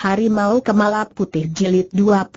Harimau Kemala Putih Jilid 22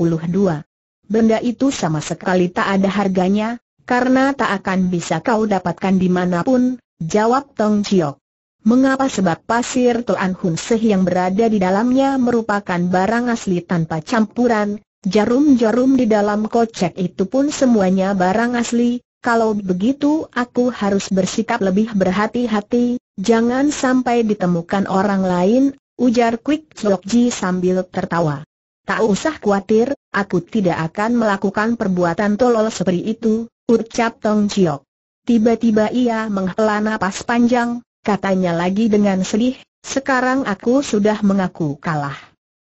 Benda itu sama sekali tak ada harganya, karena tak akan bisa kau dapatkan di mana pun, jawab Tong Jiok. Mengapa sebab pasir Toan Hun Seh yang berada di dalamnya merupakan barang asli tanpa campuran, jarum-jarum di dalam kocek itu pun semuanya barang asli, kalau begitu aku harus bersikap lebih berhati-hati, jangan sampai ditemukan orang lain, ujar Quick Ji sambil tertawa. Tak usah khawatir, aku tidak akan melakukan perbuatan tolol seperti itu, ucap Tong Jiok. Tiba-tiba ia menghela napas panjang, katanya lagi dengan sedih, sekarang aku sudah mengaku kalah.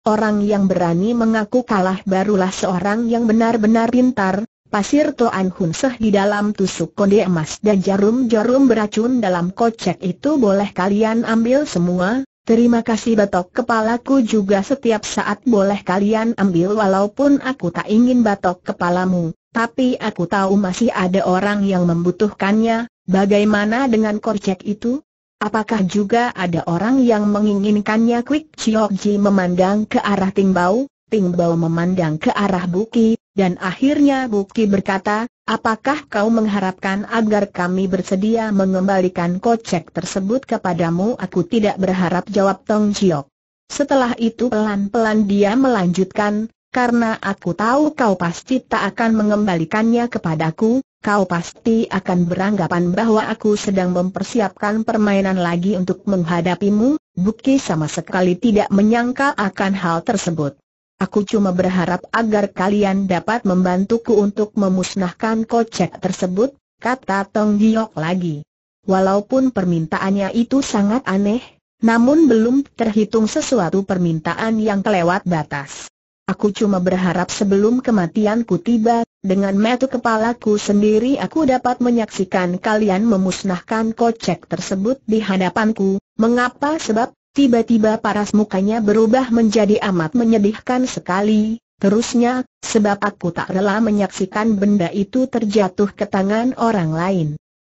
Orang yang berani mengaku kalah barulah seorang yang benar-benar pintar, pasir Toan Hun Seh di dalam tusuk konde emas dan jarum-jarum beracun dalam kocek itu boleh kalian ambil semua, Terima kasih batok kepalaku juga setiap saat boleh kalian ambil walaupun aku tak ingin batok kepalamu, tapi aku tahu masih ada orang yang membutuhkannya, bagaimana dengan korcek itu? Apakah juga ada orang yang menginginkannya? Quick Chiok Ji memandang ke arah Tingbau, Tingbau memandang ke arah Buki, dan akhirnya Buki berkata, Apakah kau mengharapkan agar kami bersedia mengembalikan kocek tersebut kepadamu? Aku tidak berharap jawab Tong Jiok. Setelah itu pelan-pelan dia melanjutkan, karena aku tahu kau pasti tak akan mengembalikannya kepadaku, kau pasti akan beranggapan bahwa aku sedang mempersiapkan permainan lagi untuk menghadapimu, Buki sama sekali tidak menyangka akan hal tersebut. Aku cuma berharap agar kalian dapat membantuku untuk memusnahkan kocek tersebut, kata Tong Giok lagi. Walaupun permintaannya itu sangat aneh, namun belum terhitung sesuatu permintaan yang kelewat batas. Aku cuma berharap sebelum kematianku tiba, dengan metu kepalaku sendiri aku dapat menyaksikan kalian memusnahkan kocek tersebut di hadapanku. Mengapa sebab Tiba-tiba paras mukanya berubah menjadi amat menyedihkan sekali, terusnya, sebab aku tak rela menyaksikan benda itu terjatuh ke tangan orang lain.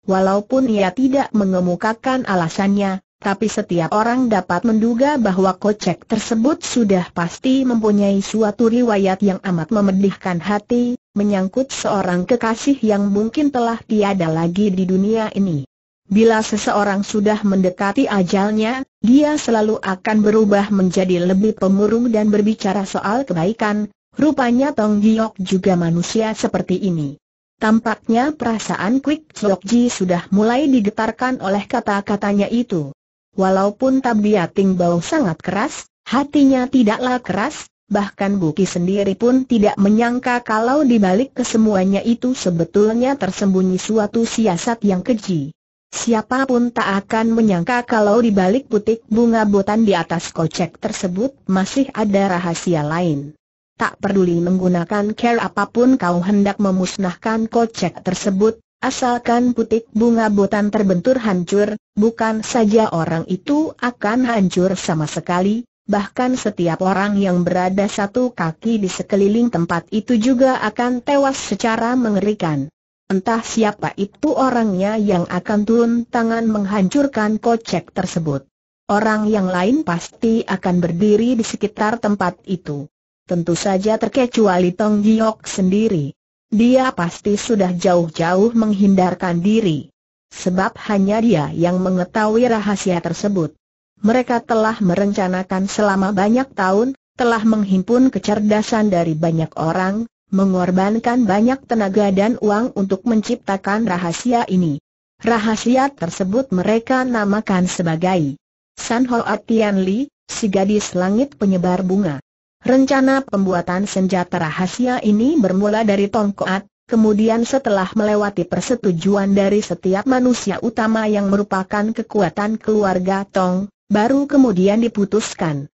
Walaupun ia tidak mengemukakan alasannya, tapi setiap orang dapat menduga bahwa kocek tersebut sudah pasti mempunyai suatu riwayat yang amat memedihkan hati, menyangkut seorang kekasih yang mungkin telah tiada lagi di dunia ini. Bila seseorang sudah mendekati ajalnya, dia selalu akan berubah menjadi lebih pemurung dan berbicara soal kebaikan. Rupanya Tong Giok juga manusia seperti ini. Tampaknya perasaan Quick Chok Ji sudah mulai digetarkan oleh kata-katanya itu. Walaupun tabiat Ting Bau sangat keras, hatinya tidaklah keras, bahkan Buki sendiri pun tidak menyangka kalau di balik kesemuanya itu sebetulnya tersembunyi suatu siasat yang keji. Siapa pun tak akan menyangka kalau di balik butik bunga botan di atas kocek tersebut masih ada rahasia lain. Tak peduli menggunakan care apa pun kau hendak memusnahkan kocek tersebut, asalkan butik bunga botan terbentur hancur, bukan saja orang itu akan hancur sama sekali, bahkan setiap orang yang berada satu kaki di sekeliling tempat itu juga akan tewas secara mengerikan. Entah siapa itu orangnya yang akan turun tangan menghancurkan kocek tersebut. Orang yang lain pasti akan berdiri di sekitar tempat itu. Tentu saja terkecuali Tong Giok sendiri. Dia pasti sudah jauh-jauh menghindarkan diri. Sebab hanya dia yang mengetahui rahasia tersebut. Mereka telah merencanakan selama banyak tahun, telah menghimpun kecerdasan dari banyak orang, mengorbankan banyak tenaga dan uang untuk menciptakan rahasia ini. Rahasia tersebut mereka namakan sebagai San Hoa Tian Li, si gadis langit penyebar bunga. Rencana pembuatan senjata rahasia ini bermula dari Tongkoat, kemudian setelah melewati persetujuan dari setiap manusia utama yang merupakan kekuatan keluarga Tong, baru kemudian diputuskan.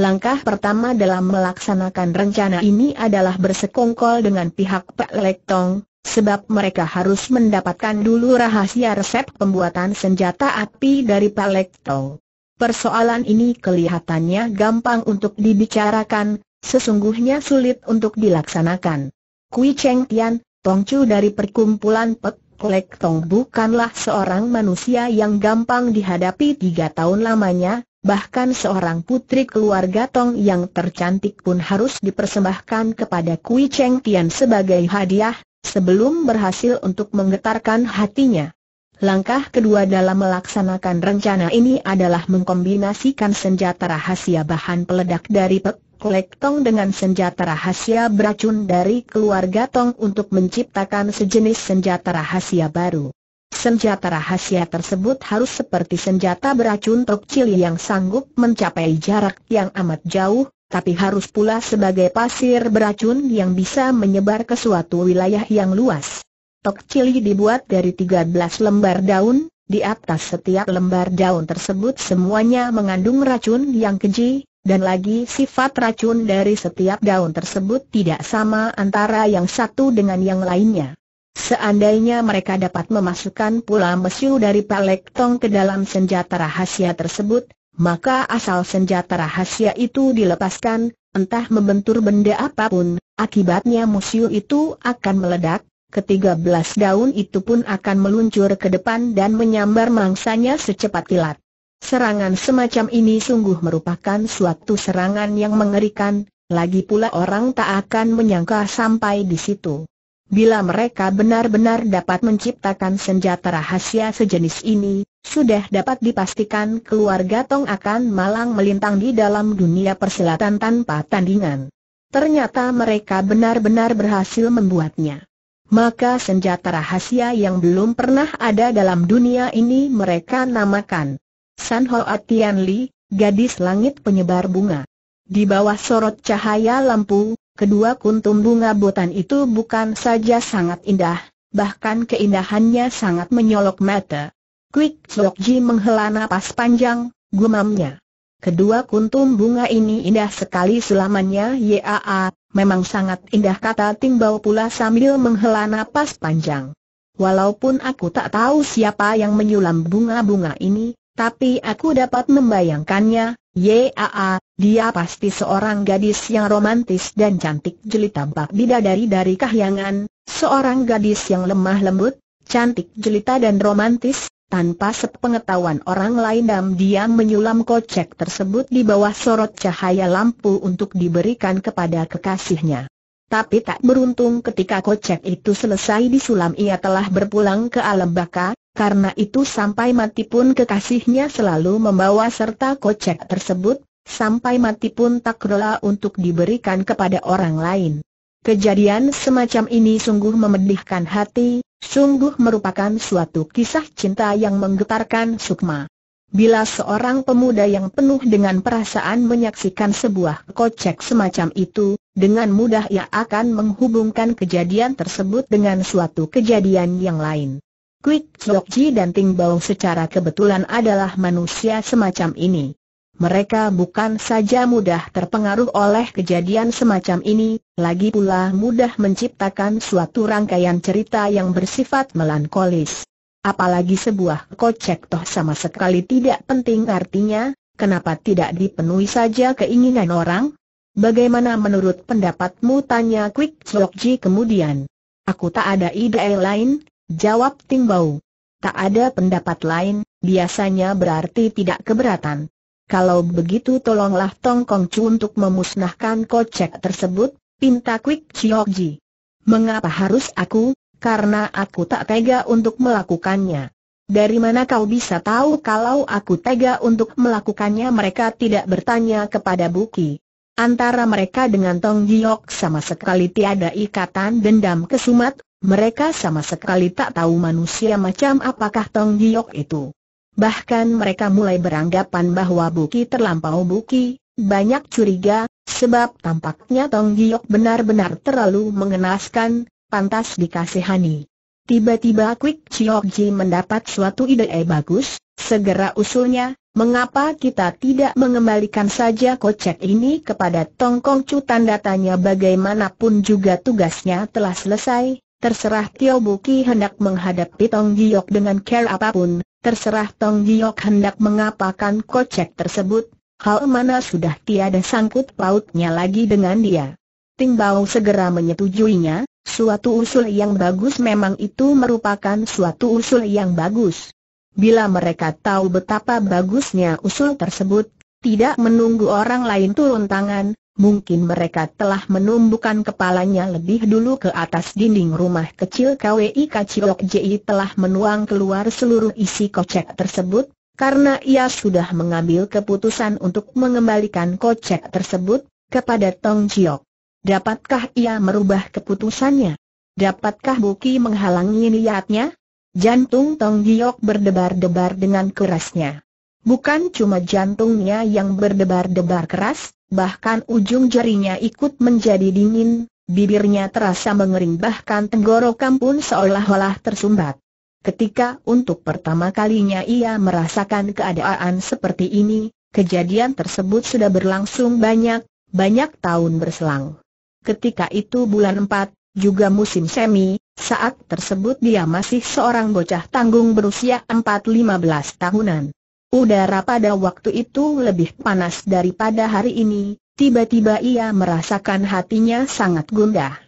Langkah pertama dalam melaksanakan rencana ini adalah bersekongkol dengan pihak Pak Lek Tong, sebab mereka harus mendapatkan dulu rahasia resep pembuatan senjata api dari Pak Lek Tong. Persoalan ini kelihatannya gampang untuk dibicarakan, sesungguhnya sulit untuk dilaksanakan. Kui Cheng Tian, Tongcu dari perkumpulan Pek Tong bukanlah seorang manusia yang gampang dihadapi tiga tahun lamanya, bahkan seorang putri keluarga Tong yang tercantik pun harus dipersembahkan kepada Kui Cheng Tian sebagai hadiah, sebelum berhasil untuk menggetarkan hatinya. Langkah kedua dalam melaksanakan rencana ini adalah mengkombinasikan senjata rahasia bahan peledak dari Pek Tong dengan senjata rahasia beracun dari keluarga Tong untuk menciptakan sejenis senjata rahasia baru. Senjata rahasia tersebut harus seperti senjata beracun Tok Cili yang sanggup mencapai jarak yang amat jauh, tapi harus pula sebagai pasir beracun yang bisa menyebar ke suatu wilayah yang luas. Tok Cili dibuat dari 13 lembar daun, di atas setiap lembar daun tersebut semuanya mengandung racun yang keji, dan lagi sifat racun dari setiap daun tersebut tidak sama antara yang satu dengan yang lainnya. Seandainya mereka dapat memasukkan pula mesiu dari Pelek Tong ke dalam senjata rahasia tersebut, maka asal senjata rahasia itu dilepaskan, entah membentur benda apa pun, akibatnya musiu itu akan meledak, Ketiga belas daun itu pun akan meluncur ke depan dan menyambar mangsanya secepat kilat. Serangan semacam ini sungguh merupakan suatu serangan yang mengerikan, lagi pula orang tak akan menyangka sampai di situ. Bila mereka benar-benar dapat menciptakan senjata rahasia sejenis ini, sudah dapat dipastikan keluarga Tong akan malang melintang di dalam dunia persilatan tanpa tandingan. Ternyata mereka benar-benar berhasil membuatnya. Maka senjata rahasia yang belum pernah ada dalam dunia ini mereka namakan San Hoa Tian Li, gadis langit penyebar bunga. Di bawah sorot cahaya lampu, kedua kuntum bunga botan itu bukan saja sangat indah, bahkan keindahannya sangat menyolok mata. Quick Ji menghela napas panjang, gumamnya. Kedua kuntum bunga ini indah sekali selamanya Yaa, memang sangat indah kata Timbau pula sambil menghela napas panjang. Walaupun aku tak tahu siapa yang menyulam bunga-bunga ini, tapi aku dapat membayangkannya, Yaa, dia pasti seorang gadis yang romantis dan cantik jeli tampak bidadari dari kahyangan, seorang gadis yang lemah lembut, cantik jelita dan romantis, tanpa sepengetahuan orang lain dan diam menyulam kocek tersebut di bawah sorot cahaya lampu untuk diberikan kepada kekasihnya. Tapi tak beruntung ketika kocek itu selesai disulam ia telah berpulang ke alam baka, karena itu sampai mati pun kekasihnya selalu membawa serta kocek tersebut, sampai mati pun tak rela untuk diberikan kepada orang lain. Kejadian semacam ini sungguh memedihkan hati, Sungguh merupakan suatu kisah cinta yang menggetarkan Sukma. Bila seorang pemuda yang penuh dengan perasaan menyaksikan sebuah kocek semacam itu, dengan mudah ia akan menghubungkan kejadian tersebut dengan suatu kejadian yang lain. Quick Ji dan Ting Bao secara kebetulan adalah manusia semacam ini. Mereka bukan saja mudah terpengaruh oleh kejadian semacam ini, lagi pula mudah menciptakan suatu rangkaian cerita yang bersifat melankolis. Apalagi sebuah kocek toh sama sekali tidak penting artinya, kenapa tidak dipenuhi saja keinginan orang? Bagaimana menurut pendapatmu tanya Quick Ji kemudian? Aku tak ada ide lain, jawab Tingbau. Tak ada pendapat lain, biasanya berarti tidak keberatan. Kalau begitu tolonglah Tong Kong Chu untuk memusnahkan kocek tersebut, pinta Quick Chiok Ji. Mengapa harus aku? Karena aku tak tega untuk melakukannya. Dari mana kau bisa tahu kalau aku tega untuk melakukannya mereka tidak bertanya kepada Buki. Antara mereka dengan Tong Giok sama sekali tiada ikatan dendam kesumat, mereka sama sekali tak tahu manusia macam apakah Tong Giok itu. Bahkan mereka mulai beranggapan bahwa Buki terlampau Buki, banyak curiga, sebab tampaknya Tong Giok benar-benar terlalu mengenaskan, pantas dikasihani. Tiba-tiba Quick Chiok Ji mendapat suatu ide bagus, segera usulnya, mengapa kita tidak mengembalikan saja kocek ini kepada Tong Kong Chu tanda tanya bagaimanapun juga tugasnya telah selesai, terserah Tio Buki hendak menghadapi Tong Giok dengan care apa pun, Terserah Tong Giok hendak mengapakan kocek tersebut, hal mana sudah tiada sangkut pautnya lagi dengan dia. Ting Bao segera menyetujuinya, suatu usul yang bagus memang itu merupakan suatu usul yang bagus. Bila mereka tahu betapa bagusnya usul tersebut, tidak menunggu orang lain turun tangan, mungkin mereka telah menumbuhkan kepalanya lebih dulu ke atas dinding rumah kecil KWI Kaciok JI telah menuang keluar seluruh isi kocek tersebut, karena ia sudah mengambil keputusan untuk mengembalikan kocek tersebut kepada Tong Jiok. Dapatkah ia merubah keputusannya? Dapatkah Buki menghalangi niatnya? Jantung Tong Jiok berdebar-debar dengan kerasnya. Bukan cuma jantungnya yang berdebar-debar keras, bahkan ujung jarinya ikut menjadi dingin, bibirnya terasa mengering bahkan tenggorokan pun seolah-olah tersumbat. Ketika untuk pertama kalinya ia merasakan keadaan seperti ini, kejadian tersebut sudah berlangsung banyak, banyak tahun berselang. Ketika itu bulan 4, juga musim semi, saat tersebut dia masih seorang bocah tanggung berusia 4-15 tahunan. Udara pada waktu itu lebih panas daripada hari ini, tiba-tiba ia merasakan hatinya sangat gundah.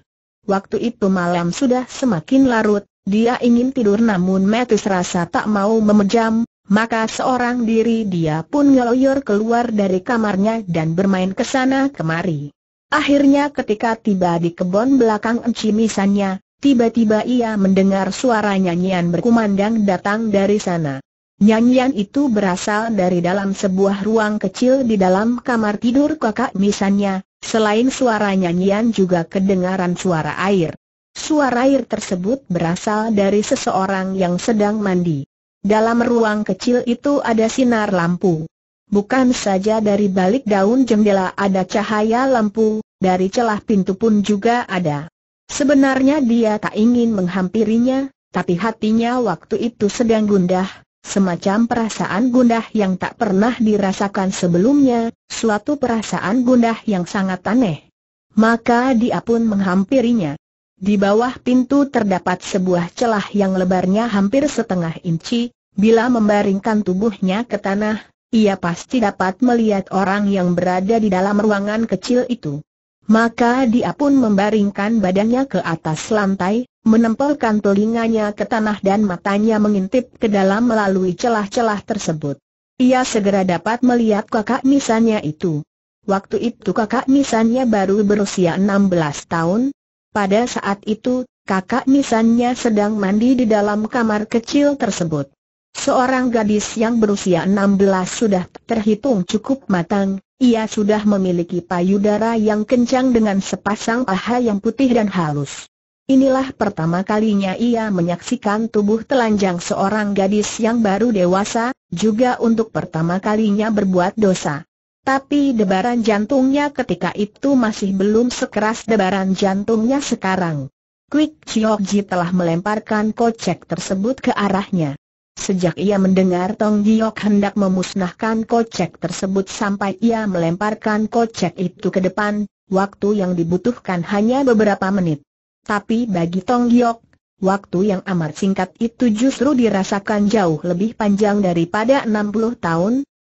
Waktu itu malam sudah semakin larut, dia ingin tidur namun Metis rasa tak mau memejam, maka seorang diri dia pun ngeloyor keluar dari kamarnya dan bermain ke sana kemari. Akhirnya ketika tiba di kebun belakang encimisannya, tiba-tiba ia mendengar suara nyanyian berkumandang datang dari sana. Nyanyian itu berasal dari dalam sebuah ruang kecil di dalam kamar tidur kakak misannya, selain suara nyanyian juga kedengaran suara air. Suara air tersebut berasal dari seseorang yang sedang mandi. Dalam ruang kecil itu ada sinar lampu. Bukan saja dari balik daun jendela ada cahaya lampu, dari celah pintu pun juga ada. Sebenarnya dia tak ingin menghampirinya, tapi hatinya waktu itu sedang gundah, Semacam perasaan gundah yang tak pernah dirasakan sebelumnya, suatu perasaan gundah yang sangat aneh. Maka dia pun menghampirinya. Di bawah pintu terdapat sebuah celah yang lebarnya hampir setengah inci, bila membaringkan tubuhnya ke tanah, ia pasti dapat melihat orang yang berada di dalam ruangan kecil itu. Maka dia pun membaringkan badannya ke atas lantai, menempelkan telinganya ke tanah dan matanya mengintip ke dalam melalui celah-celah tersebut. Ia segera dapat melihat kakak misannya itu. Waktu itu kakak misannya baru berusia 16 tahun. Pada saat itu, kakak misannya sedang mandi di dalam kamar kecil tersebut. Seorang gadis yang berusia 16 sudah terhitung cukup matang, ia sudah memiliki payudara yang kencang dengan sepasang paha yang putih dan halus. Inilah pertama kalinya ia menyaksikan tubuh telanjang seorang gadis yang baru dewasa, juga untuk pertama kalinya berbuat dosa. Tapi debaran jantungnya ketika itu masih belum sekeras debaran jantungnya sekarang. Quick Ji telah melemparkan kocek tersebut ke arahnya. Sejak ia mendengar Tong Giok hendak memusnahkan kocek tersebut sampai ia melemparkan kocek itu ke depan, waktu yang dibutuhkan hanya beberapa menit. Tapi bagi Tong Giok, waktu yang amat singkat itu justru dirasakan jauh lebih panjang daripada 60 tahun.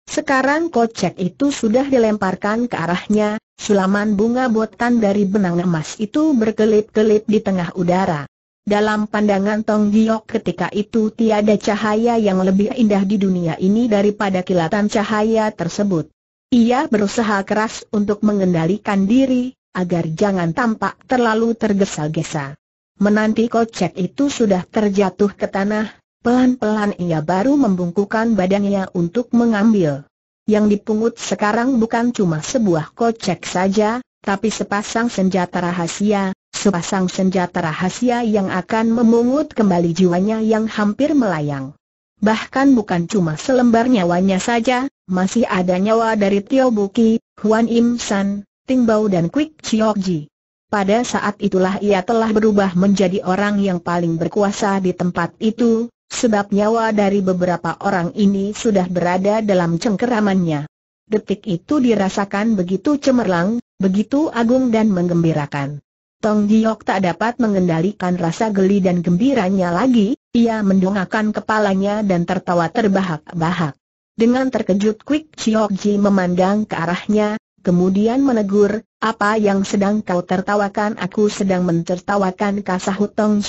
Sekarang kocek itu sudah dilemparkan ke arahnya, sulaman bunga botan dari benang emas itu berkelip-kelip di tengah udara. Dalam pandangan Tong Giok ketika itu tiada cahaya yang lebih indah di dunia ini daripada kilatan cahaya tersebut. Ia berusaha keras untuk mengendalikan diri, agar jangan tampak terlalu tergesa-gesa. Menanti kocek itu sudah terjatuh ke tanah, pelan-pelan ia baru membungkukan badannya untuk mengambil. Yang dipungut sekarang bukan cuma sebuah kocek saja, tapi sepasang senjata rahasia, sepasang senjata rahasia yang akan memungut kembali jiwanya yang hampir melayang. Bahkan bukan cuma selembar nyawanya saja, masih ada nyawa dari Tio Buki, Huan Im San, Ting Bao dan Quick Chiok Ji. Pada saat itulah ia telah berubah menjadi orang yang paling berkuasa di tempat itu, sebab nyawa dari beberapa orang ini sudah berada dalam cengkeramannya. Detik itu dirasakan begitu cemerlang, begitu agung dan menggembirakan. Tong Giok tak dapat mengendalikan rasa geli dan gembiranya lagi, ia mendongakkan kepalanya dan tertawa terbahak-bahak. Dengan terkejut Quick Chiok Ji memandang ke arahnya, kemudian menegur, apa yang sedang kau tertawakan? Aku sedang mentertawakan kasah Tong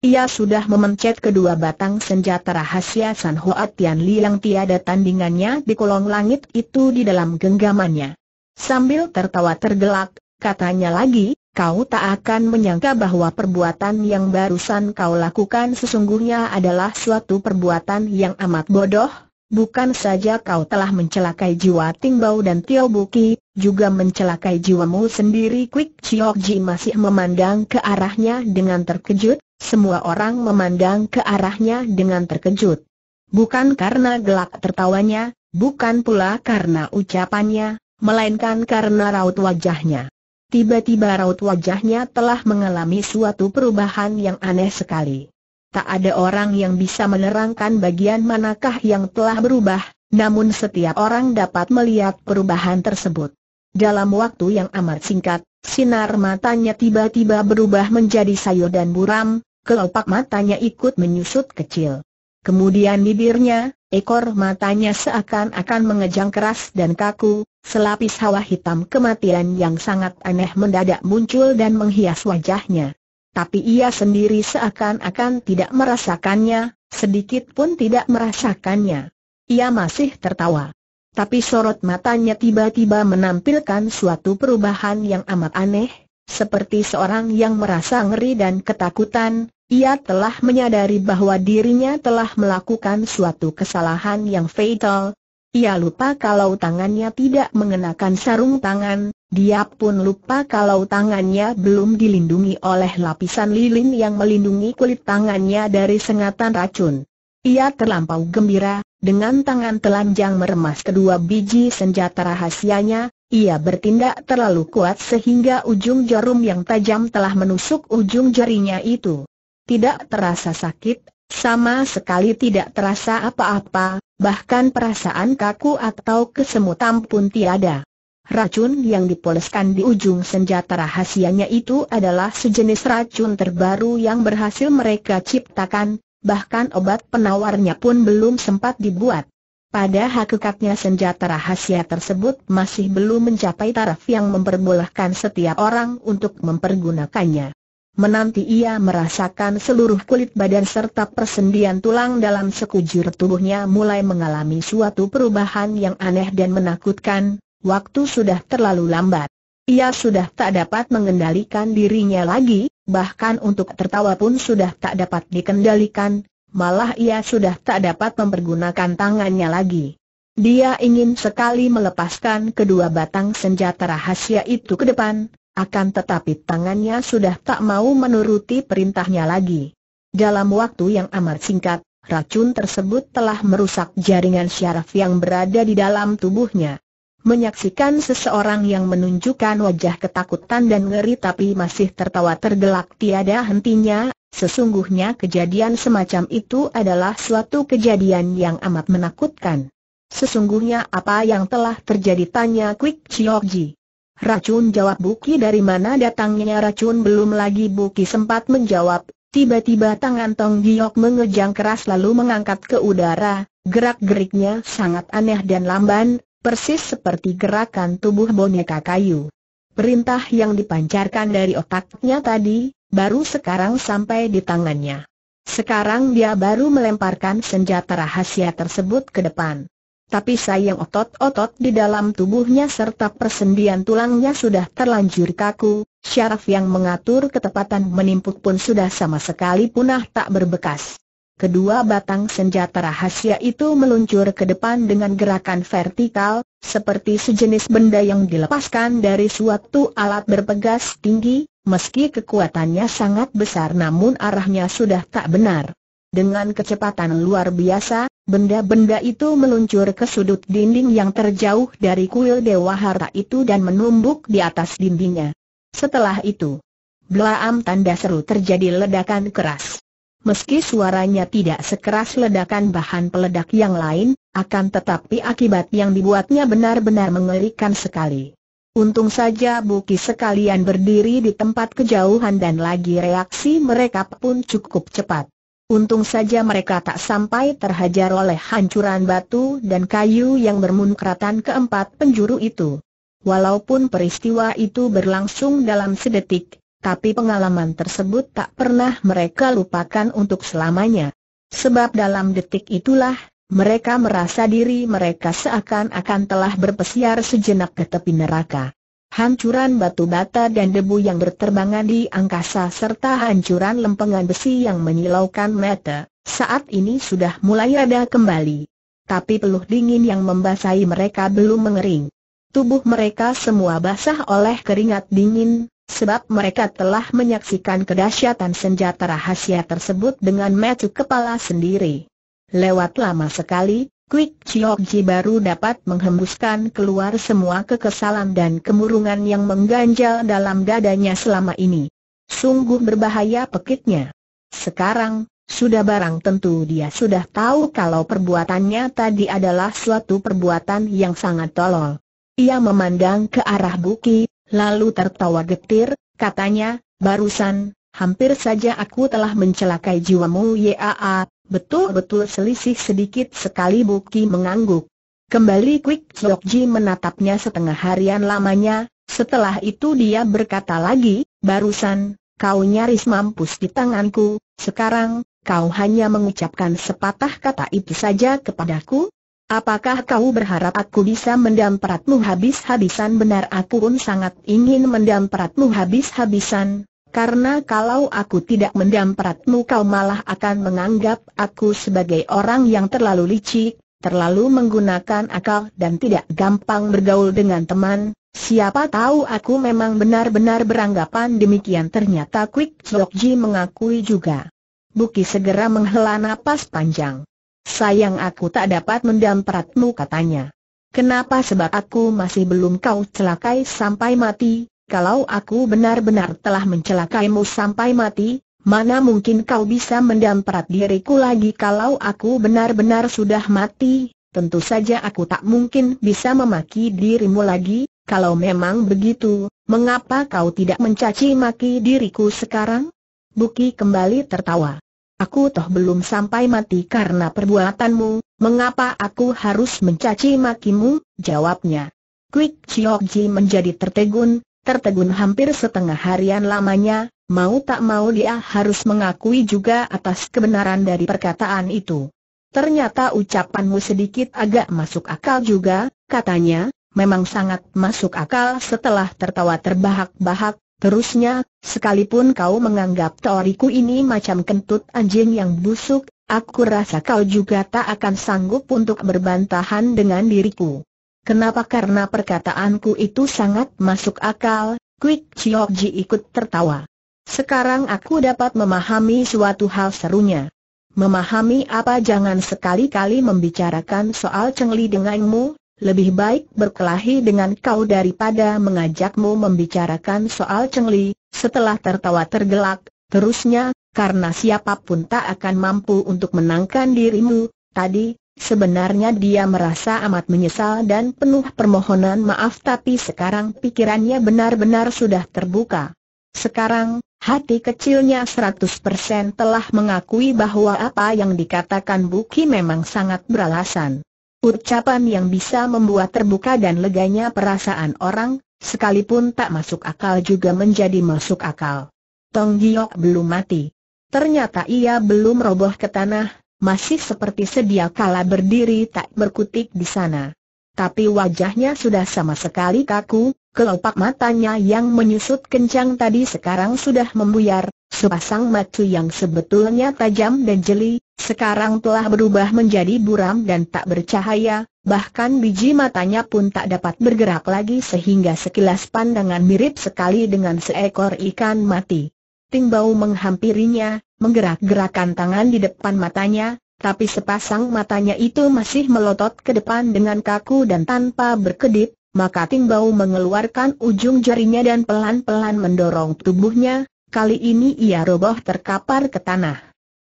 ia sudah memencet kedua batang senjata rahasia San Hoa Tian Li yang tiada tandingannya di kolong langit itu di dalam genggamannya. Sambil tertawa tergelak, katanya lagi, kau tak akan menyangka bahwa perbuatan yang barusan kau lakukan sesungguhnya adalah suatu perbuatan yang amat bodoh, Bukan saja kau telah mencelakai jiwa Ting Bau dan Tio Buki, juga mencelakai jiwamu sendiri Kwik Chiok Ji masih memandang ke arahnya dengan terkejut, semua orang memandang ke arahnya dengan terkejut. Bukan karena gelak tertawanya, bukan pula karena ucapannya, melainkan karena raut wajahnya. Tiba-tiba raut wajahnya telah mengalami suatu perubahan yang aneh sekali. Tak ada orang yang bisa menerangkan bagian manakah yang telah berubah, namun setiap orang dapat melihat perubahan tersebut. Dalam waktu yang amat singkat, sinar matanya tiba-tiba berubah menjadi sayu dan buram, kelopak matanya ikut menyusut kecil. Kemudian bibirnya, ekor matanya seakan-akan mengejang keras dan kaku, selapis hawa hitam kematian yang sangat aneh mendadak muncul dan menghias wajahnya tapi ia sendiri seakan-akan tidak merasakannya, sedikit pun tidak merasakannya. Ia masih tertawa. Tapi sorot matanya tiba-tiba menampilkan suatu perubahan yang amat aneh, seperti seorang yang merasa ngeri dan ketakutan, ia telah menyadari bahwa dirinya telah melakukan suatu kesalahan yang fatal. Ia lupa kalau tangannya tidak mengenakan sarung tangan, dia pun lupa kalau tangannya belum dilindungi oleh lapisan lilin yang melindungi kulit tangannya dari sengatan racun. Ia terlampau gembira, dengan tangan telanjang meremas kedua biji senjata rahasianya, ia bertindak terlalu kuat sehingga ujung jarum yang tajam telah menusuk ujung jarinya itu. Tidak terasa sakit, sama sekali tidak terasa apa-apa, bahkan perasaan kaku atau kesemutan pun tiada. Racun yang dipoleskan di ujung senjata rahasianya itu adalah sejenis racun terbaru yang berhasil mereka ciptakan, bahkan obat penawarnya pun belum sempat dibuat. Pada hakikatnya senjata rahasia tersebut masih belum mencapai taraf yang memperbolehkan setiap orang untuk mempergunakannya. Menanti ia merasakan seluruh kulit badan serta persendian tulang dalam sekujur tubuhnya mulai mengalami suatu perubahan yang aneh dan menakutkan, Waktu sudah terlalu lambat. Ia sudah tak dapat mengendalikan dirinya lagi, bahkan untuk tertawa pun sudah tak dapat dikendalikan, malah ia sudah tak dapat mempergunakan tangannya lagi. Dia ingin sekali melepaskan kedua batang senjata rahasia itu ke depan, akan tetapi tangannya sudah tak mau menuruti perintahnya lagi. Dalam waktu yang amat singkat, racun tersebut telah merusak jaringan syaraf yang berada di dalam tubuhnya. Menyaksikan seseorang yang menunjukkan wajah ketakutan dan ngeri tapi masih tertawa tergelak tiada hentinya, sesungguhnya kejadian semacam itu adalah suatu kejadian yang amat menakutkan. Sesungguhnya apa yang telah terjadi tanya Kwik Chiok Ji. Racun jawab Buki dari mana datangnya racun belum lagi Buki sempat menjawab, tiba-tiba tangan Tong Giok mengejang keras lalu mengangkat ke udara, gerak-geriknya sangat aneh dan lamban, persis seperti gerakan tubuh boneka kayu. Perintah yang dipancarkan dari otaknya tadi, baru sekarang sampai di tangannya. Sekarang dia baru melemparkan senjata rahasia tersebut ke depan. Tapi sayang otot-otot di dalam tubuhnya serta persendian tulangnya sudah terlanjur kaku, syaraf yang mengatur ketepatan menimpuk pun sudah sama sekali punah tak berbekas. Kedua batang senjata rahasia itu meluncur ke depan dengan gerakan vertikal, seperti sejenis benda yang dilepaskan dari suatu alat berpegas tinggi, meski kekuatannya sangat besar namun arahnya sudah tak benar. Dengan kecepatan luar biasa, benda-benda itu meluncur ke sudut dinding yang terjauh dari kuil Dewa Harta itu dan menumbuk di atas dindingnya. Setelah itu, Blaam tanda seru terjadi ledakan keras. Meski suaranya tidak sekeras ledakan bahan peledak yang lain, akan tetapi akibat yang dibuatnya benar-benar mengerikan sekali. Untung saja Buki sekalian berdiri di tempat kejauhan dan lagi reaksi mereka pun cukup cepat. Untung saja mereka tak sampai terhajar oleh hancuran batu dan kayu yang bermunkratan keempat penjuru itu. Walaupun peristiwa itu berlangsung dalam sedetik, tapi pengalaman tersebut tak pernah mereka lupakan untuk selamanya. Sebab dalam detik itulah, mereka merasa diri mereka seakan-akan telah berpesiar sejenak ke tepi neraka. Hancuran batu bata dan debu yang berterbangan di angkasa serta hancuran lempengan besi yang menyilaukan mata, saat ini sudah mulai ada kembali. Tapi peluh dingin yang membasahi mereka belum mengering. Tubuh mereka semua basah oleh keringat dingin, sebab mereka telah menyaksikan kedahsyatan senjata rahasia tersebut dengan mata kepala sendiri. Lewat lama sekali, Quick Chiok Ji baru dapat menghembuskan keluar semua kekesalan dan kemurungan yang mengganjal dalam dadanya selama ini. Sungguh berbahaya pekitnya. Sekarang, sudah barang tentu dia sudah tahu kalau perbuatannya tadi adalah suatu perbuatan yang sangat tolol. Ia memandang ke arah Buki, lalu tertawa getir, katanya, barusan, hampir saja aku telah mencelakai jiwamu Yaa, Betul-betul selisih sedikit sekali Buki mengangguk. Kembali Quick Chok Ji menatapnya setengah harian lamanya, setelah itu dia berkata lagi, barusan, kau nyaris mampus di tanganku, sekarang, kau hanya mengucapkan sepatah kata itu saja kepadaku? Apakah kau berharap aku bisa mendampratmu habis-habisan benar aku pun sangat ingin mendampratmu habis-habisan, karena kalau aku tidak mendampratmu kau malah akan menganggap aku sebagai orang yang terlalu licik, terlalu menggunakan akal dan tidak gampang bergaul dengan teman. Siapa tahu aku memang benar-benar beranggapan demikian ternyata Quick Chok Ji mengakui juga. Buki segera menghela napas panjang. Sayang aku tak dapat mendampratmu katanya. Kenapa sebab aku masih belum kau celakai sampai mati, kalau aku benar-benar telah mencelakaimu sampai mati, mana mungkin kau bisa mendamprat diriku lagi kalau aku benar-benar sudah mati, tentu saja aku tak mungkin bisa memaki dirimu lagi, kalau memang begitu, mengapa kau tidak mencaci maki diriku sekarang? Buki kembali tertawa. Aku toh belum sampai mati karena perbuatanmu, mengapa aku harus mencaci makimu? Jawabnya. Quick Chiok Ji menjadi tertegun, tertegun hampir setengah harian lamanya, mau tak mau dia harus mengakui juga atas kebenaran dari perkataan itu. Ternyata ucapanmu sedikit agak masuk akal juga, katanya, memang sangat masuk akal setelah tertawa terbahak-bahak, terusnya, sekalipun kau menganggap teoriku ini macam kentut anjing yang busuk, aku rasa kau juga tak akan sanggup untuk berbantahan dengan diriku. Kenapa karena perkataanku itu sangat masuk akal, Quick Chiok ikut tertawa. Sekarang aku dapat memahami suatu hal serunya. Memahami apa jangan sekali-kali membicarakan soal Cengli denganmu, lebih baik berkelahi dengan kau daripada mengajakmu membicarakan soal Cengli, setelah tertawa tergelak, terusnya, karena siapa pun tak akan mampu untuk menangkan dirimu, tadi, Sebenarnya dia merasa amat menyesal dan penuh permohonan maaf tapi sekarang pikirannya benar-benar sudah terbuka. Sekarang, hati kecilnya 100% telah mengakui bahwa apa yang dikatakan Buki memang sangat beralasan. Ucapan yang bisa membuat terbuka dan leganya perasaan orang, sekalipun tak masuk akal juga menjadi masuk akal. Tong Giok belum mati. Ternyata ia belum roboh ke tanah, masih seperti sedia kala berdiri tak berkutik di sana. Tapi wajahnya sudah sama sekali kaku, kelopak matanya yang menyusut kencang tadi sekarang sudah membuyar, sepasang mata yang sebetulnya tajam dan jeli, sekarang telah berubah menjadi buram dan tak bercahaya, bahkan biji matanya pun tak dapat bergerak lagi sehingga sekilas pandangan mirip sekali dengan seekor ikan mati. Tingbau menghampirinya, menggerak-gerakan tangan di depan matanya, tapi sepasang matanya itu masih melotot ke depan dengan kaku dan tanpa berkedip, maka Tingbau mengeluarkan ujung jarinya dan pelan-pelan mendorong tubuhnya, kali ini ia roboh terkapar ke tanah.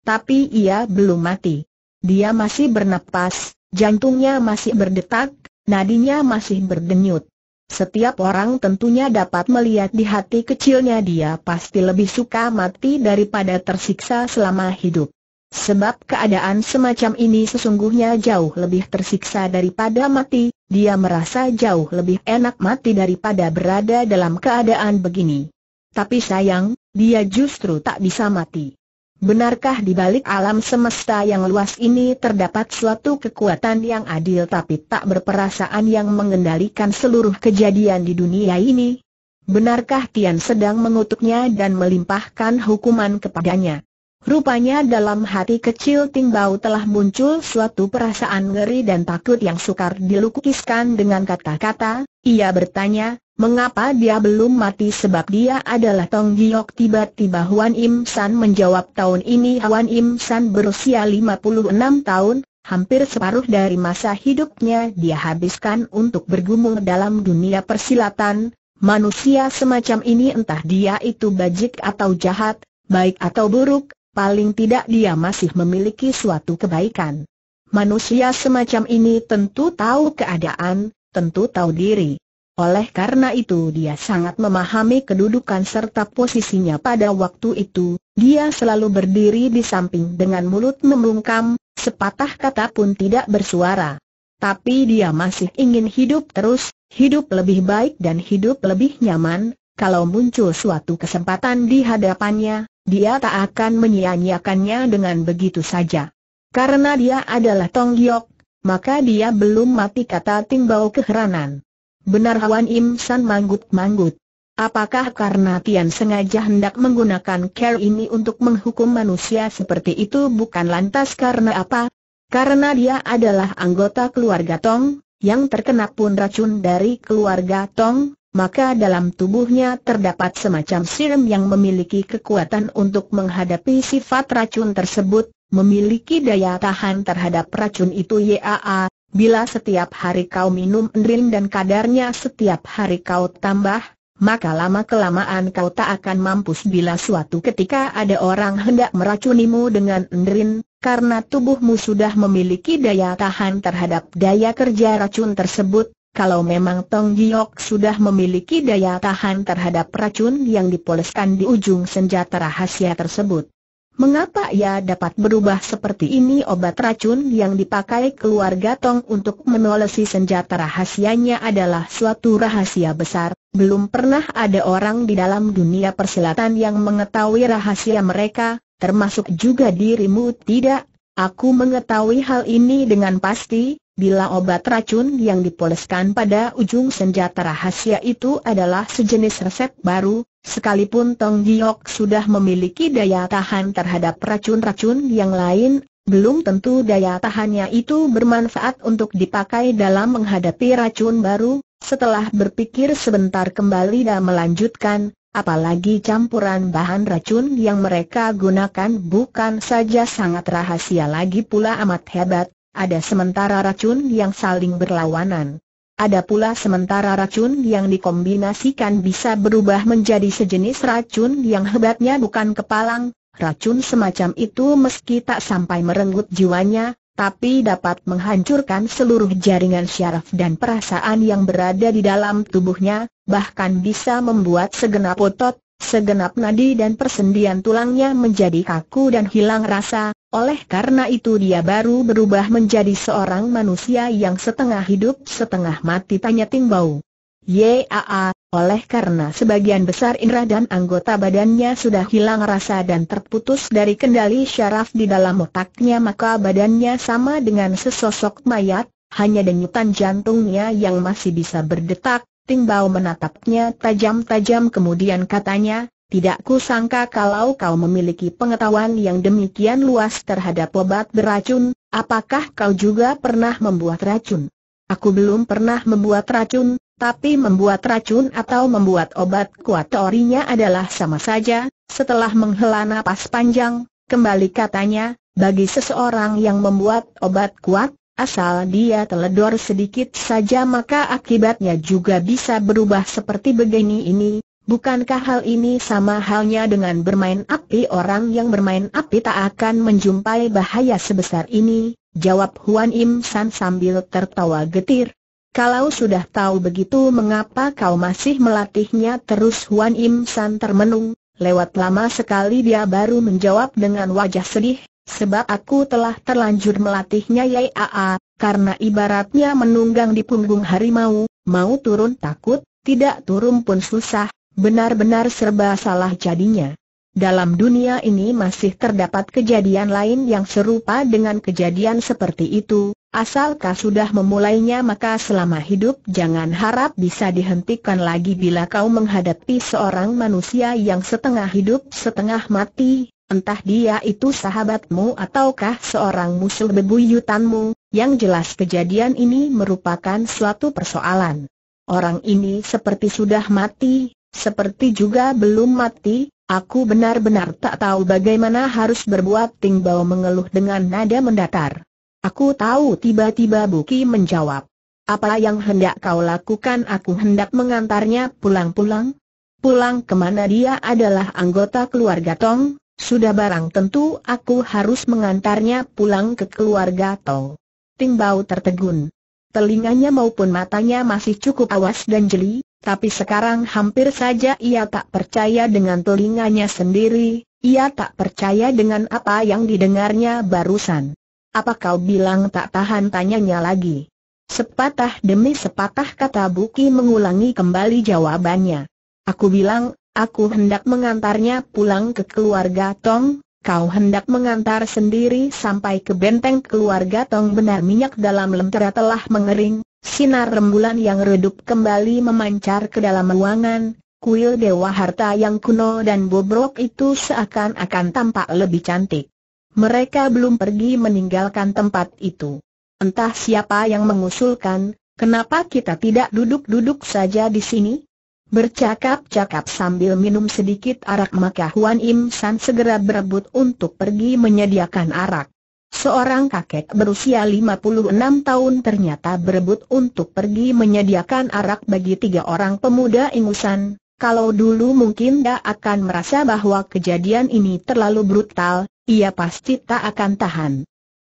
Tapi ia belum mati. Dia masih bernapas, jantungnya masih berdetak, nadinya masih berdenyut. Setiap orang tentunya dapat melihat di hati kecilnya dia pasti lebih suka mati daripada tersiksa selama hidup. Sebab keadaan semacam ini sesungguhnya jauh lebih tersiksa daripada mati, dia merasa jauh lebih enak mati daripada berada dalam keadaan begini. tapi sayang, dia justru tak bisa mati. Benarkah di balik alam semesta yang luas ini terdapat suatu kekuatan yang adil tapi tak berperasaan yang mengendalikan seluruh kejadian di dunia ini? Benarkah Tian sedang mengutuknya dan melimpahkan hukuman kepadanya? Rupanya dalam hati kecil Tingbau telah muncul suatu perasaan ngeri dan takut yang sukar dilukiskan dengan kata-kata, ia bertanya, Mengapa dia belum mati sebab dia adalah Tong Giok? Tiba-tiba Huan Im San menjawab tahun ini Huan Im San berusia 56 tahun Hampir separuh dari masa hidupnya dia habiskan untuk bergumul dalam dunia persilatan. Manusia semacam ini entah dia itu bajik atau jahat, baik atau buruk, paling tidak dia masih memiliki suatu kebaikan. Manusia semacam ini tentu tahu keadaan, tentu tahu diri. Oleh karena itu dia sangat memahami kedudukan serta posisinya pada waktu itu, dia selalu berdiri di samping dengan mulut membungkam, sepatah kata pun tidak bersuara. Tapi dia masih ingin hidup terus, hidup lebih baik dan hidup lebih nyaman, kalau muncul suatu kesempatan di hadapannya, dia tak akan menyia-nyiakannya dengan begitu saja. Karena dia adalah Tong Giok, maka dia belum mati kata Tingbau keheranan. Benar Wan Im San manggut-manggut. Apakah karena Tian sengaja hendak menggunakan care ini untuk menghukum manusia seperti itu bukan lantas karena apa? Karena dia adalah anggota keluarga Tong, yang terkena pun racun dari keluarga Tong, maka dalam tubuhnya terdapat semacam sirum yang memiliki kekuatan untuk menghadapi sifat racun tersebut, memiliki daya tahan terhadap racun itu YAA, Bila setiap hari kau minum endrin dan kadarnya setiap hari kau tambah, maka lama-kelamaan kau tak akan mampus bila suatu ketika ada orang hendak meracunimu dengan endrin, karena tubuhmu sudah memiliki daya tahan terhadap daya kerja racun tersebut, kalau memang Tong Giok sudah memiliki daya tahan terhadap racun yang dipoleskan di ujung senjata rahasia tersebut. Mengapa ia dapat berubah seperti ini obat racun yang dipakai keluarga Tong untuk menolesi senjata rahasianya adalah suatu rahasia besar, belum pernah ada orang di dalam dunia persilatan yang mengetahui rahasia mereka, termasuk juga dirimu tidak, aku mengetahui hal ini dengan pasti, bila obat racun yang dipoleskan pada ujung senjata rahasia itu adalah sejenis resep baru, sekalipun Tong Giok sudah memiliki daya tahan terhadap racun-racun yang lain, belum tentu daya tahannya itu bermanfaat untuk dipakai dalam menghadapi racun baru, setelah berpikir sebentar kembali dan melanjutkan, apalagi campuran bahan racun yang mereka gunakan bukan saja sangat rahasia lagi pula amat hebat, ada sementara racun yang saling berlawanan. Ada pula sementara racun yang dikombinasikan bisa berubah menjadi sejenis racun yang hebatnya bukan kepalang. Racun semacam itu meski tak sampai merenggut jiwanya, tapi dapat menghancurkan seluruh jaringan syaraf dan perasaan yang berada di dalam tubuhnya, bahkan bisa membuat segenap otot, segenap nadi dan persendian tulangnya menjadi kaku dan hilang rasa, oleh karena itu dia baru berubah menjadi seorang manusia yang setengah hidup setengah mati tanya Tingbau. Yaa, oleh karena sebagian besar indera dan anggota badannya sudah hilang rasa dan terputus dari kendali syaraf di dalam otaknya maka badannya sama dengan sesosok mayat, hanya denyutan jantungnya yang masih bisa berdetak, Tingbau menatapnya tajam-tajam kemudian katanya, tidak kusangka kalau kau memiliki pengetahuan yang demikian luas terhadap obat beracun, apakah kau juga pernah membuat racun? Aku belum pernah membuat racun, tapi membuat racun atau membuat obat kuat teorinya adalah sama saja. Setelah menghela napas panjang, kembali katanya, bagi seseorang yang membuat obat kuat, asal dia teledor sedikit saja maka akibatnya juga bisa berubah seperti begini ini, Bukankah hal ini sama halnya dengan bermain api orang yang bermain api tak akan menjumpai bahaya sebesar ini? Jawab Huan Im San sambil tertawa getir. Kalau sudah tahu begitu mengapa kau masih melatihnya terus Huan Im San termenung, lewat lama sekali dia baru menjawab dengan wajah sedih, sebab aku telah terlanjur melatihnya Yai Aa, karena ibaratnya menunggang di punggung harimau, mau turun takut, tidak turun pun susah, Benar-benar serba salah jadinya. Dalam dunia ini masih terdapat kejadian lain yang serupa dengan kejadian seperti itu, asalkah sudah memulainya maka selama hidup jangan harap bisa dihentikan lagi bila kau menghadapi seorang manusia yang setengah hidup setengah mati, entah dia itu sahabatmu ataukah seorang musuh bebuyutanmu, yang jelas kejadian ini merupakan suatu persoalan. Orang ini seperti sudah mati, seperti juga belum mati, Aku benar-benar tak tahu bagaimana harus berbuat Tingbao mengeluh dengan nada mendatar. Aku tahu tiba-tiba Buki menjawab. Apa yang hendak kau lakukan aku hendak mengantarnya pulang-pulang? Pulang ke mana dia adalah anggota keluarga Tong, sudah barang tentu aku harus mengantarnya pulang ke keluarga Tong. Tingbao tertegun. Telinganya maupun matanya masih cukup awas dan jeli, tapi sekarang hampir saja ia tak percaya dengan telinganya sendiri, ia tak percaya dengan apa yang didengarnya barusan. Apa kau bilang tak tahan tanyanya lagi? Sepatah demi sepatah kata Buki mengulangi kembali jawabannya. Aku bilang, aku hendak mengantarnya pulang ke keluarga Tong, kau hendak mengantar sendiri sampai ke benteng keluarga Tong benar minyak dalam lentera telah mengering, Sinar rembulan yang redup kembali memancar ke dalam ruangan, kuil Dewa Harta yang kuno dan bobrok itu seakan-akan tampak lebih cantik. Mereka belum pergi meninggalkan tempat itu. Entah siapa yang mengusulkan, kenapa kita tidak duduk-duduk saja di sini? Bercakap-cakap sambil minum sedikit arak maka Huan Im San segera berebut untuk pergi menyediakan arak. Seorang kakek berusia 56 tahun ternyata berebut untuk pergi menyediakan arak bagi tiga orang pemuda ingusan. Kalau dulu mungkin dia akan merasa bahwa kejadian ini terlalu brutal, ia pasti tak akan tahan.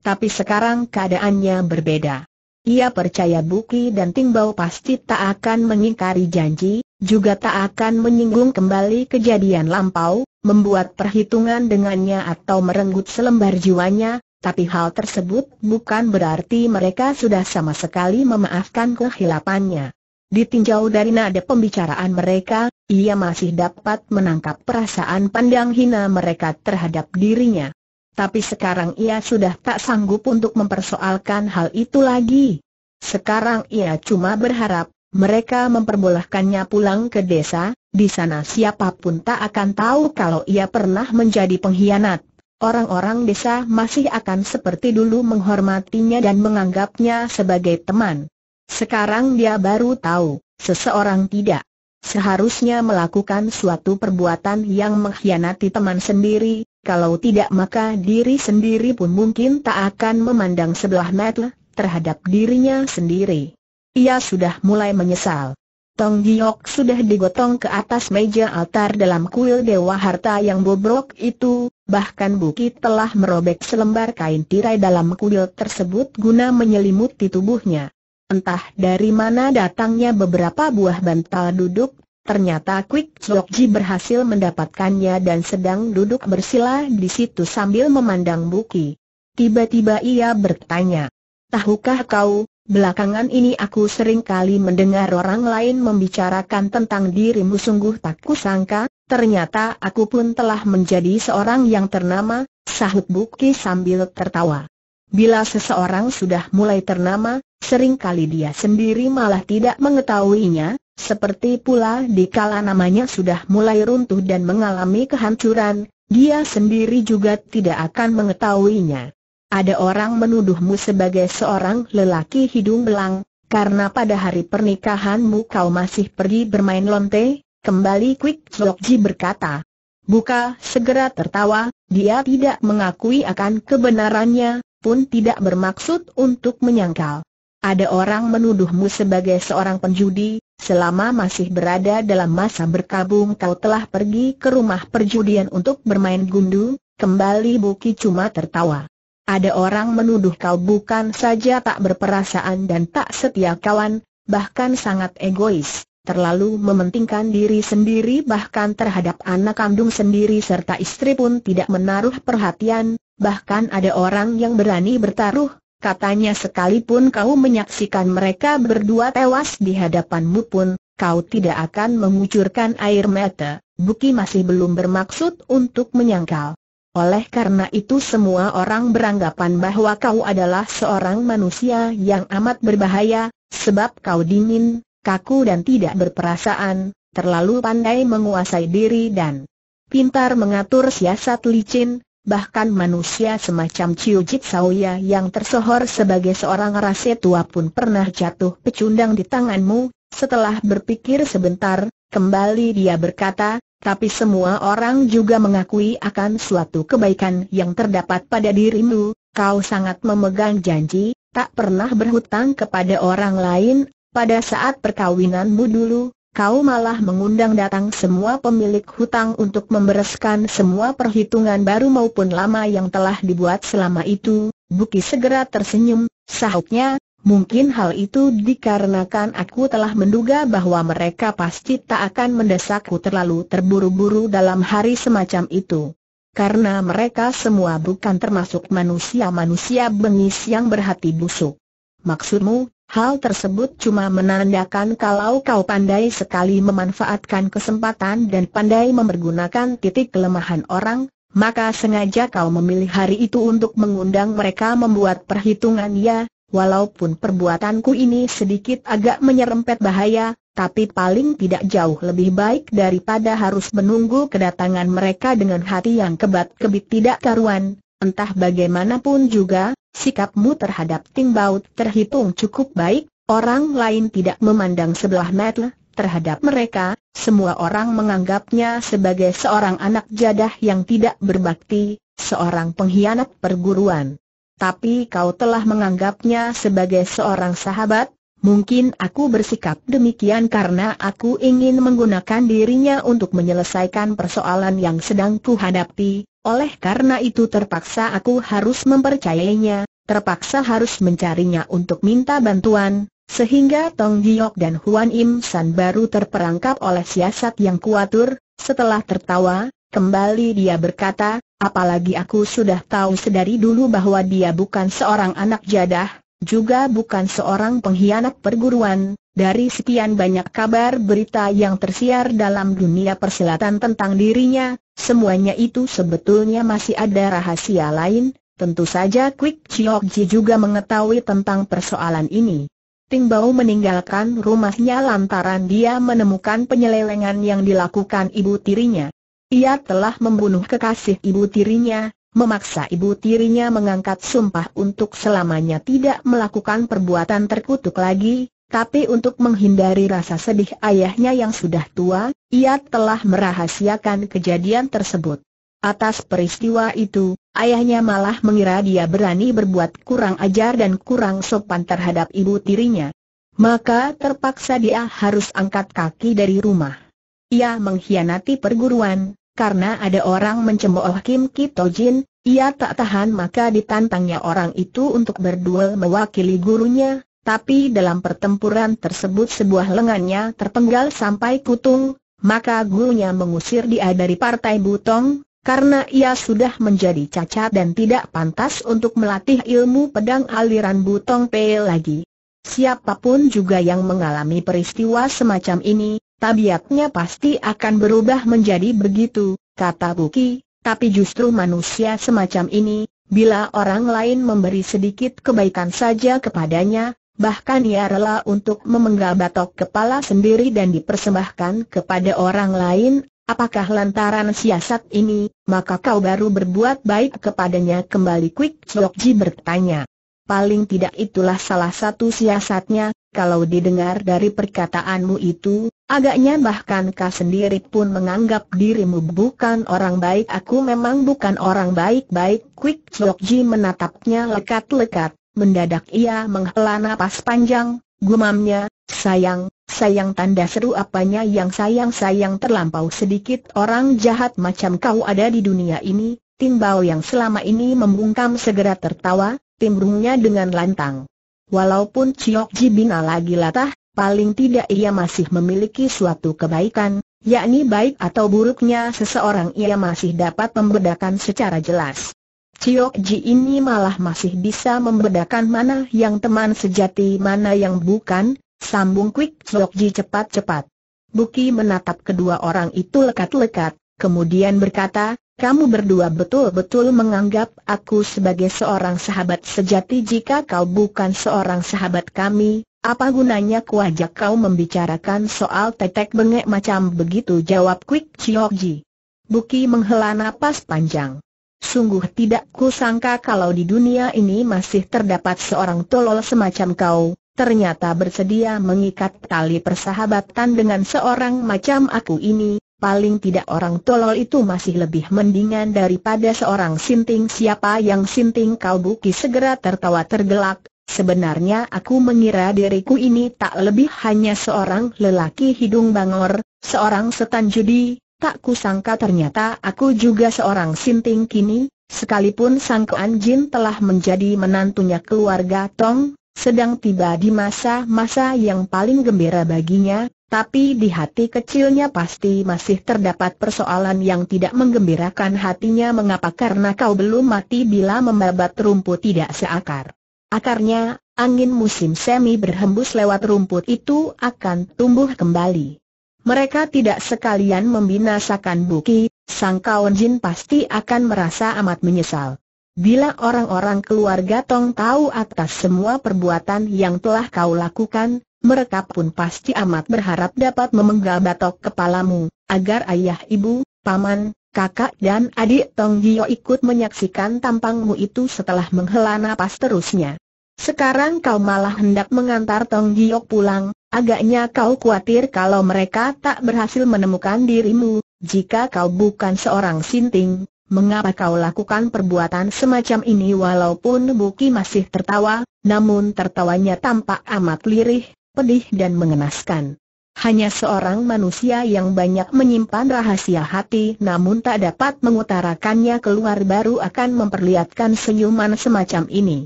Tapi sekarang keadaannya berbeda. Ia percaya Buki dan Tingbau pasti tak akan mengingkari janji, juga tak akan menyinggung kembali kejadian lampau, membuat perhitungan dengannya atau merenggut selembar jiwanya, tapi hal tersebut bukan berarti mereka sudah sama sekali memaafkan kehilapannya. Ditinjau dari nada pembicaraan mereka, ia masih dapat menangkap perasaan pandang hina mereka terhadap dirinya. Tapi sekarang ia sudah tak sanggup untuk mempersoalkan hal itu lagi. Sekarang ia cuma berharap, mereka memperbolehkannya pulang ke desa, di sana siapa pun tak akan tahu kalau ia pernah menjadi pengkhianat orang-orang desa masih akan seperti dulu menghormatinya dan menganggapnya sebagai teman. Sekarang dia baru tahu, seseorang tidak seharusnya melakukan suatu perbuatan yang mengkhianati teman sendiri, kalau tidak maka diri sendiri pun mungkin tak akan memandang sebelah mata terhadap dirinya sendiri. Ia sudah mulai menyesal. Tong Giok sudah digotong ke atas meja altar dalam kuil Dewa Harta yang bobrok itu, bahkan Bukit telah merobek selembar kain tirai dalam kuil tersebut guna menyelimuti tubuhnya. Entah dari mana datangnya beberapa buah bantal duduk, ternyata Kwik Ji berhasil mendapatkannya dan sedang duduk bersila di situ sambil memandang Buki. Tiba-tiba ia bertanya, Tahukah kau, Belakangan ini aku sering kali mendengar orang lain membicarakan tentang dirimu sungguh tak kusangka, ternyata aku pun telah menjadi seorang yang ternama, sahut Buki sambil tertawa. Bila seseorang sudah mulai ternama, sering kali dia sendiri malah tidak mengetahuinya, seperti pula dikala namanya sudah mulai runtuh dan mengalami kehancuran, dia sendiri juga tidak akan mengetahuinya. Ada orang menuduhmu sebagai seorang lelaki hidung belang, karena pada hari pernikahanmu kau masih pergi bermain lonte, kembali Kwik Ji berkata. Buka segera tertawa, dia tidak mengakui akan kebenarannya, pun tidak bermaksud untuk menyangkal. Ada orang menuduhmu sebagai seorang penjudi, selama masih berada dalam masa berkabung kau telah pergi ke rumah perjudian untuk bermain gundu, kembali Buki cuma tertawa. Ada orang menuduh kau bukan saja tak berperasaan dan tak setia kawan, bahkan sangat egois, terlalu mementingkan diri sendiri bahkan terhadap anak kandung sendiri serta istri pun tidak menaruh perhatian, bahkan ada orang yang berani bertaruh, katanya sekalipun kau menyaksikan mereka berdua tewas di hadapanmu pun, kau tidak akan mengucurkan air mata, Buki masih belum bermaksud untuk menyangkal. Oleh karena itu semua orang beranggapan bahwa kau adalah seorang manusia yang amat berbahaya, sebab kau dingin, kaku dan tidak berperasaan, terlalu pandai menguasai diri dan pintar mengatur siasat licin, bahkan manusia semacam Chiu Jit Saoya yang tersohor sebagai seorang rase tua pun pernah jatuh pecundang di tanganmu, setelah berpikir sebentar, kembali dia berkata, tapi semua orang juga mengakui akan suatu kebaikan yang terdapat pada dirimu, kau sangat memegang janji, tak pernah berhutang kepada orang lain, pada saat perkawinanmu dulu, kau malah mengundang datang semua pemilik hutang untuk membereskan semua perhitungan baru maupun lama yang telah dibuat selama itu. Buki segera tersenyum, sahutnya, mungkin hal itu dikarenakan aku telah menduga bahwa mereka pasti tak akan mendesakku terlalu terburu-buru dalam hari semacam itu. Karena mereka semua bukan termasuk manusia-manusia bengis yang berhati busuk. Maksudmu, Hal tersebut cuma menandakan kalau kau pandai sekali memanfaatkan kesempatan dan pandai mempergunakan titik kelemahan orang, maka sengaja kau memilih hari itu untuk mengundang mereka membuat perhitungan ya, walaupun perbuatanku ini sedikit agak menyerempet bahaya, tapi paling tidak jauh lebih baik daripada harus menunggu kedatangan mereka dengan hati yang kebat-kebit tidak karuan, entah bagaimanapun juga, Sikapmu terhadap Ting Bau terhitung cukup baik, orang lain tidak memandang sebelah mata terhadap mereka, semua orang menganggapnya sebagai seorang anak jadah yang tidak berbakti, seorang pengkhianat perguruan. Tapi kau telah menganggapnya sebagai seorang sahabat, mungkin aku bersikap demikian karena aku ingin menggunakan dirinya untuk menyelesaikan persoalan yang sedang kuhadapi, oleh karena itu terpaksa aku harus mempercayainya, terpaksa harus mencarinya untuk minta bantuan, sehingga Tong Giok dan Huan Im San baru terperangkap oleh siasat yang kuatur, setelah tertawa, kembali dia berkata, apalagi aku sudah tahu sedari dulu bahwa dia bukan seorang anak jadah, juga bukan seorang pengkhianat perguruan, dari sekian banyak kabar berita yang tersiar dalam dunia persilatan tentang dirinya, Semuanya itu sebetulnya masih ada rahasia lain, tentu saja Kwik Chiok Ji juga mengetahui tentang persoalan ini. Ting Bau meninggalkan rumahnya lantaran dia menemukan penyelewengan yang dilakukan ibu tirinya. Ia telah membunuh kekasih ibu tirinya, memaksa ibu tirinya mengangkat sumpah untuk selamanya tidak melakukan perbuatan terkutuk lagi, tapi untuk menghindari rasa sedih ayahnya yang sudah tua, ia telah merahasiakan kejadian tersebut. Atas peristiwa itu, ayahnya malah mengira dia berani berbuat kurang ajar dan kurang sopan terhadap ibu tirinya. Maka terpaksa dia harus angkat kaki dari rumah. Ia mengkhianati perguruan, karena ada orang mencemooh Kim Kitojin, ia tak tahan maka ditantangnya orang itu untuk berduel mewakili gurunya, tapi dalam pertempuran tersebut sebuah lengannya terpenggal sampai kutung, maka gurunya mengusir dia dari partai Butong, karena ia sudah menjadi cacat dan tidak pantas untuk melatih ilmu pedang aliran Butong Pei lagi. Siapa pun juga yang mengalami peristiwa semacam ini, tabiatnya pasti akan berubah menjadi begitu, kata Buki, tapi justru manusia semacam ini, bila orang lain memberi sedikit kebaikan saja kepadanya, bahkan ia rela untuk memenggal batok kepala sendiri dan dipersembahkan kepada orang lain, apakah lantaran siasat ini, maka kau baru berbuat baik kepadanya kembali Kwik Chok Ji bertanya. Paling tidak itulah salah satu siasatnya, kalau didengar dari perkataanmu itu, agaknya bahkan kau sendiri pun menganggap dirimu bukan orang baik. Aku memang bukan orang baik-baik. Kwik Chok Ji menatapnya lekat-lekat. Mendadak ia menghela napas panjang, gumamnya, sayang, sayang tanda seru apanya yang sayang-sayang terlampau sedikit orang jahat macam kau ada di dunia ini, Timbau yang selama ini membungkam segera tertawa, timbrungnya dengan lantang. Walaupun Ciok Jibina lagi latah, paling tidak ia masih memiliki suatu kebaikan, yakni baik atau buruknya seseorang ia masih dapat membedakan secara jelas. Ciok Ji ini malah masih bisa membedakan mana yang teman sejati mana yang bukan, sambung Quick Ji cepat-cepat. Buki menatap kedua orang itu lekat-lekat, kemudian berkata, kamu berdua betul-betul menganggap aku sebagai seorang sahabat sejati jika kau bukan seorang sahabat kami, apa gunanya kuajak kau membicarakan soal tetek bengek macam begitu? Jawab Quick Ji. Buki menghela napas panjang. Sungguh tidak kusangka kalau di dunia ini masih terdapat seorang tolol semacam kau, ternyata bersedia mengikat tali persahabatan dengan seorang macam aku ini, paling tidak orang tolol itu masih lebih mendingan daripada seorang sinting. Siapa yang sinting kau? Buki segera tertawa tergelak, sebenarnya aku mengira diriku ini tak lebih hanya seorang lelaki hidung bangor, seorang setan judi, tak kusangka ternyata aku juga seorang sinting kini, sekalipun Sang Kuan Jin telah menjadi menantunya keluarga Tong, sedang tiba di masa-masa yang paling gembira baginya, tapi di hati kecilnya pasti masih terdapat persoalan yang tidak menggembirakan hatinya mengapa karena kau belum mati bila membabat rumput tidak seakar. Akarnya, angin musim semi berhembus lewat rumput itu akan tumbuh kembali. Mereka tidak sekalian membinasakan Buki, Sang Kawan Jin pasti akan merasa amat menyesal. Bila orang-orang keluarga Tong tahu atas semua perbuatan yang telah kau lakukan, mereka pun pasti amat berharap dapat memenggal batok kepalamu, agar ayah ibu, paman, kakak dan adik Tong Gio ikut menyaksikan tampangmu itu setelah menghela napas terusnya. Sekarang kau malah hendak mengantar Tong Gio pulang, agaknya kau khawatir kalau mereka tak berhasil menemukan dirimu, jika kau bukan seorang sinting, mengapa kau lakukan perbuatan semacam ini walaupun Buki masih tertawa, namun tertawanya tampak amat lirih, pedih dan mengenaskan. Hanya seorang manusia yang banyak menyimpan rahasia hati namun tak dapat mengutarakannya keluar baru akan memperlihatkan senyuman semacam ini.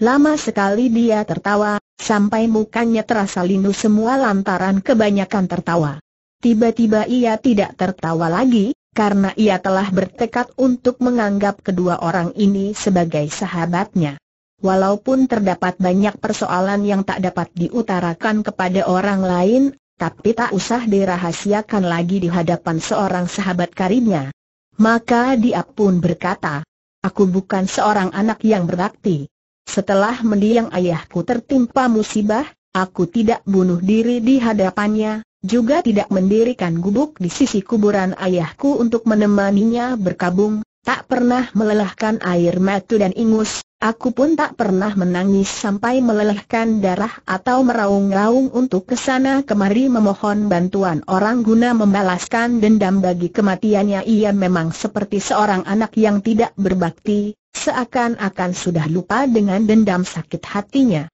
Lama sekali dia tertawa, sampai mukanya terasa lindu semua lantaran kebanyakan tertawa. Tiba-tiba ia tidak tertawa lagi, karena ia telah bertekad untuk menganggap kedua orang ini sebagai sahabatnya. Walaupun terdapat banyak persoalan yang tak dapat diutarakan kepada orang lain, tapi tak usah dirahasiakan lagi di hadapan seorang sahabat karibnya. Maka dia pun berkata, Aku bukan seorang anak yang berbakti. Setelah mendiang ayahku tertimpa musibah, aku tidak bunuh diri di hadapannya, juga tidak mendirikan gubuk di sisi kuburan ayahku untuk menemaninya berkabung, tak pernah melelahkan air mata dan ingus, aku pun tak pernah menangis sampai melelehkan darah atau meraung-raung untuk ke sana kemari memohon bantuan orang guna membalaskan dendam bagi kematiannya ia memang seperti seorang anak yang tidak berbakti, seakan-akan sudah lupa dengan dendam sakit hatinya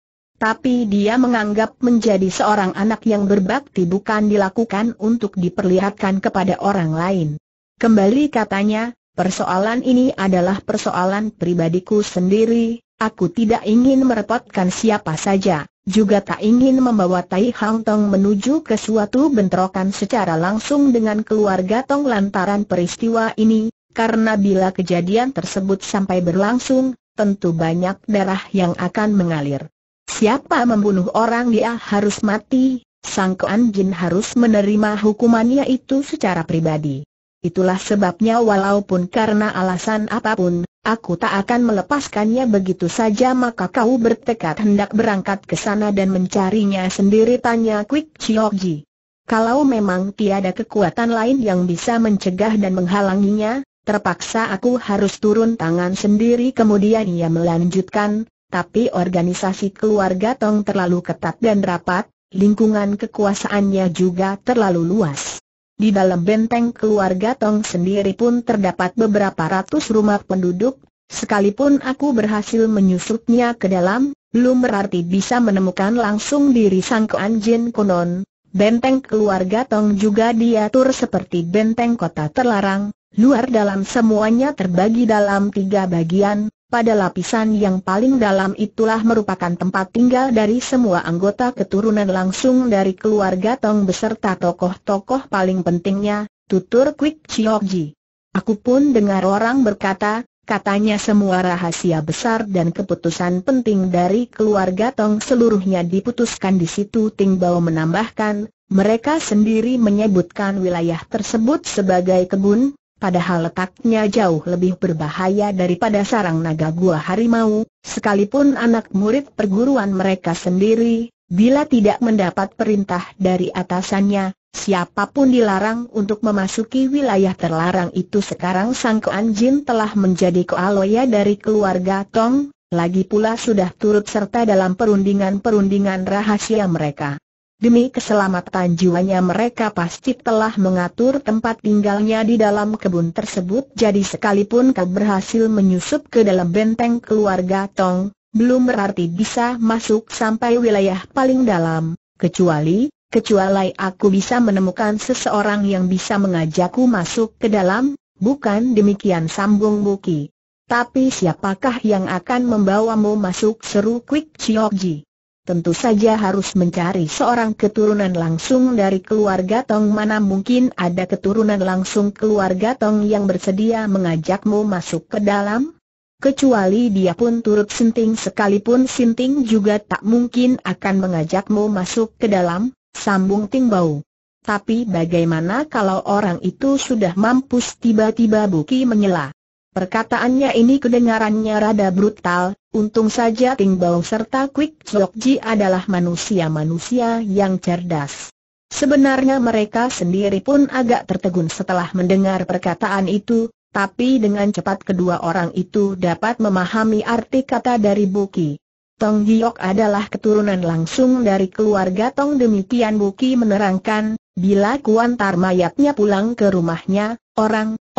tapi dia menganggap menjadi seorang anak yang berbakti bukan dilakukan untuk diperlihatkan kepada orang lain. Kembali katanya, persoalan ini adalah persoalan pribadiku sendiri, aku tidak ingin merepotkan siapa saja, juga tak ingin membawa Tai Hang Tong menuju ke suatu bentrokan secara langsung dengan keluarga Tong lantaran peristiwa ini, karena bila kejadian tersebut sampai berlangsung, tentu banyak darah yang akan mengalir. Siapa membunuh orang dia harus mati, Sang Kuan Jin harus menerima hukumannya itu secara pribadi. Itulah sebabnya walaupun karena alasan apa pun, aku tak akan melepaskannya begitu saja maka kau bertekad hendak berangkat ke sana dan mencarinya sendiri tanya Quick Ji. Kalau memang tiada kekuatan lain yang bisa mencegah dan menghalanginya, terpaksa aku harus turun tangan sendiri kemudian ia melanjutkan, tapi organisasi keluarga Tong terlalu ketat dan rapat, lingkungan kekuasaannya juga terlalu luas. Di dalam benteng keluarga Tong sendiri pun terdapat beberapa ratus rumah penduduk, sekalipun aku berhasil menyusutnya ke dalam, belum berarti bisa menemukan langsung diri Sang Anjin Konon. Benteng keluarga Tong juga diatur seperti benteng kota terlarang, luar dalam semuanya terbagi dalam tiga bagian, pada lapisan yang paling dalam itulah merupakan tempat tinggal dari semua anggota keturunan langsung dari keluarga Tong beserta tokoh-tokoh paling pentingnya, tutur Quick Ji. Aku pun dengar orang berkata, Katanya semua rahasia besar dan keputusan penting dari keluarga Tong seluruhnya diputuskan di situ Ting Bao menambahkan, mereka sendiri menyebutkan wilayah tersebut sebagai kebun, padahal letaknya jauh lebih berbahaya daripada sarang naga gua harimau, sekalipun anak murid perguruan mereka sendiri, bila tidak mendapat perintah dari atasannya, Siapa pun dilarang untuk memasuki wilayah terlarang itu sekarang Sang Koan Jin telah menjadi koaloya dari keluarga Tong, lagi pula sudah turut serta dalam perundingan-perundingan rahasia mereka. Demi keselamatan jiwanya mereka pasti telah mengatur tempat tinggalnya di dalam kebun tersebut jadi sekalipun kau berhasil menyusup ke dalam benteng keluarga Tong, belum berarti bisa masuk sampai wilayah paling dalam, kecuali kecuali aku bisa menemukan seseorang yang bisa mengajakku masuk ke dalam, bukan demikian sambung Buki. Tapi siapakah yang akan membawamu masuk seru Quick Chiokji? Tentu saja harus mencari seorang keturunan langsung dari keluarga Tong mana mungkin ada keturunan langsung keluarga Tong yang bersedia mengajakmu masuk ke dalam? Kecuali dia pun turut sinting sekalipun sinting juga tak mungkin akan mengajakmu masuk ke dalam, Sambung Ting Bau. Tapi bagaimana kalau orang itu sudah mampus tiba-tiba Buki menyela. Perkataannya ini kedengarannya rada brutal, untung saja Ting Bau serta Kwik Ji adalah manusia-manusia yang cerdas. Sebenarnya mereka sendiri pun agak tertegun setelah mendengar perkataan itu, tapi dengan cepat kedua orang itu dapat memahami arti kata dari Buki. Tong Giok adalah keturunan langsung dari keluarga Tong demikian Buki menerangkan, bila kuantar mayatnya pulang ke rumahnya,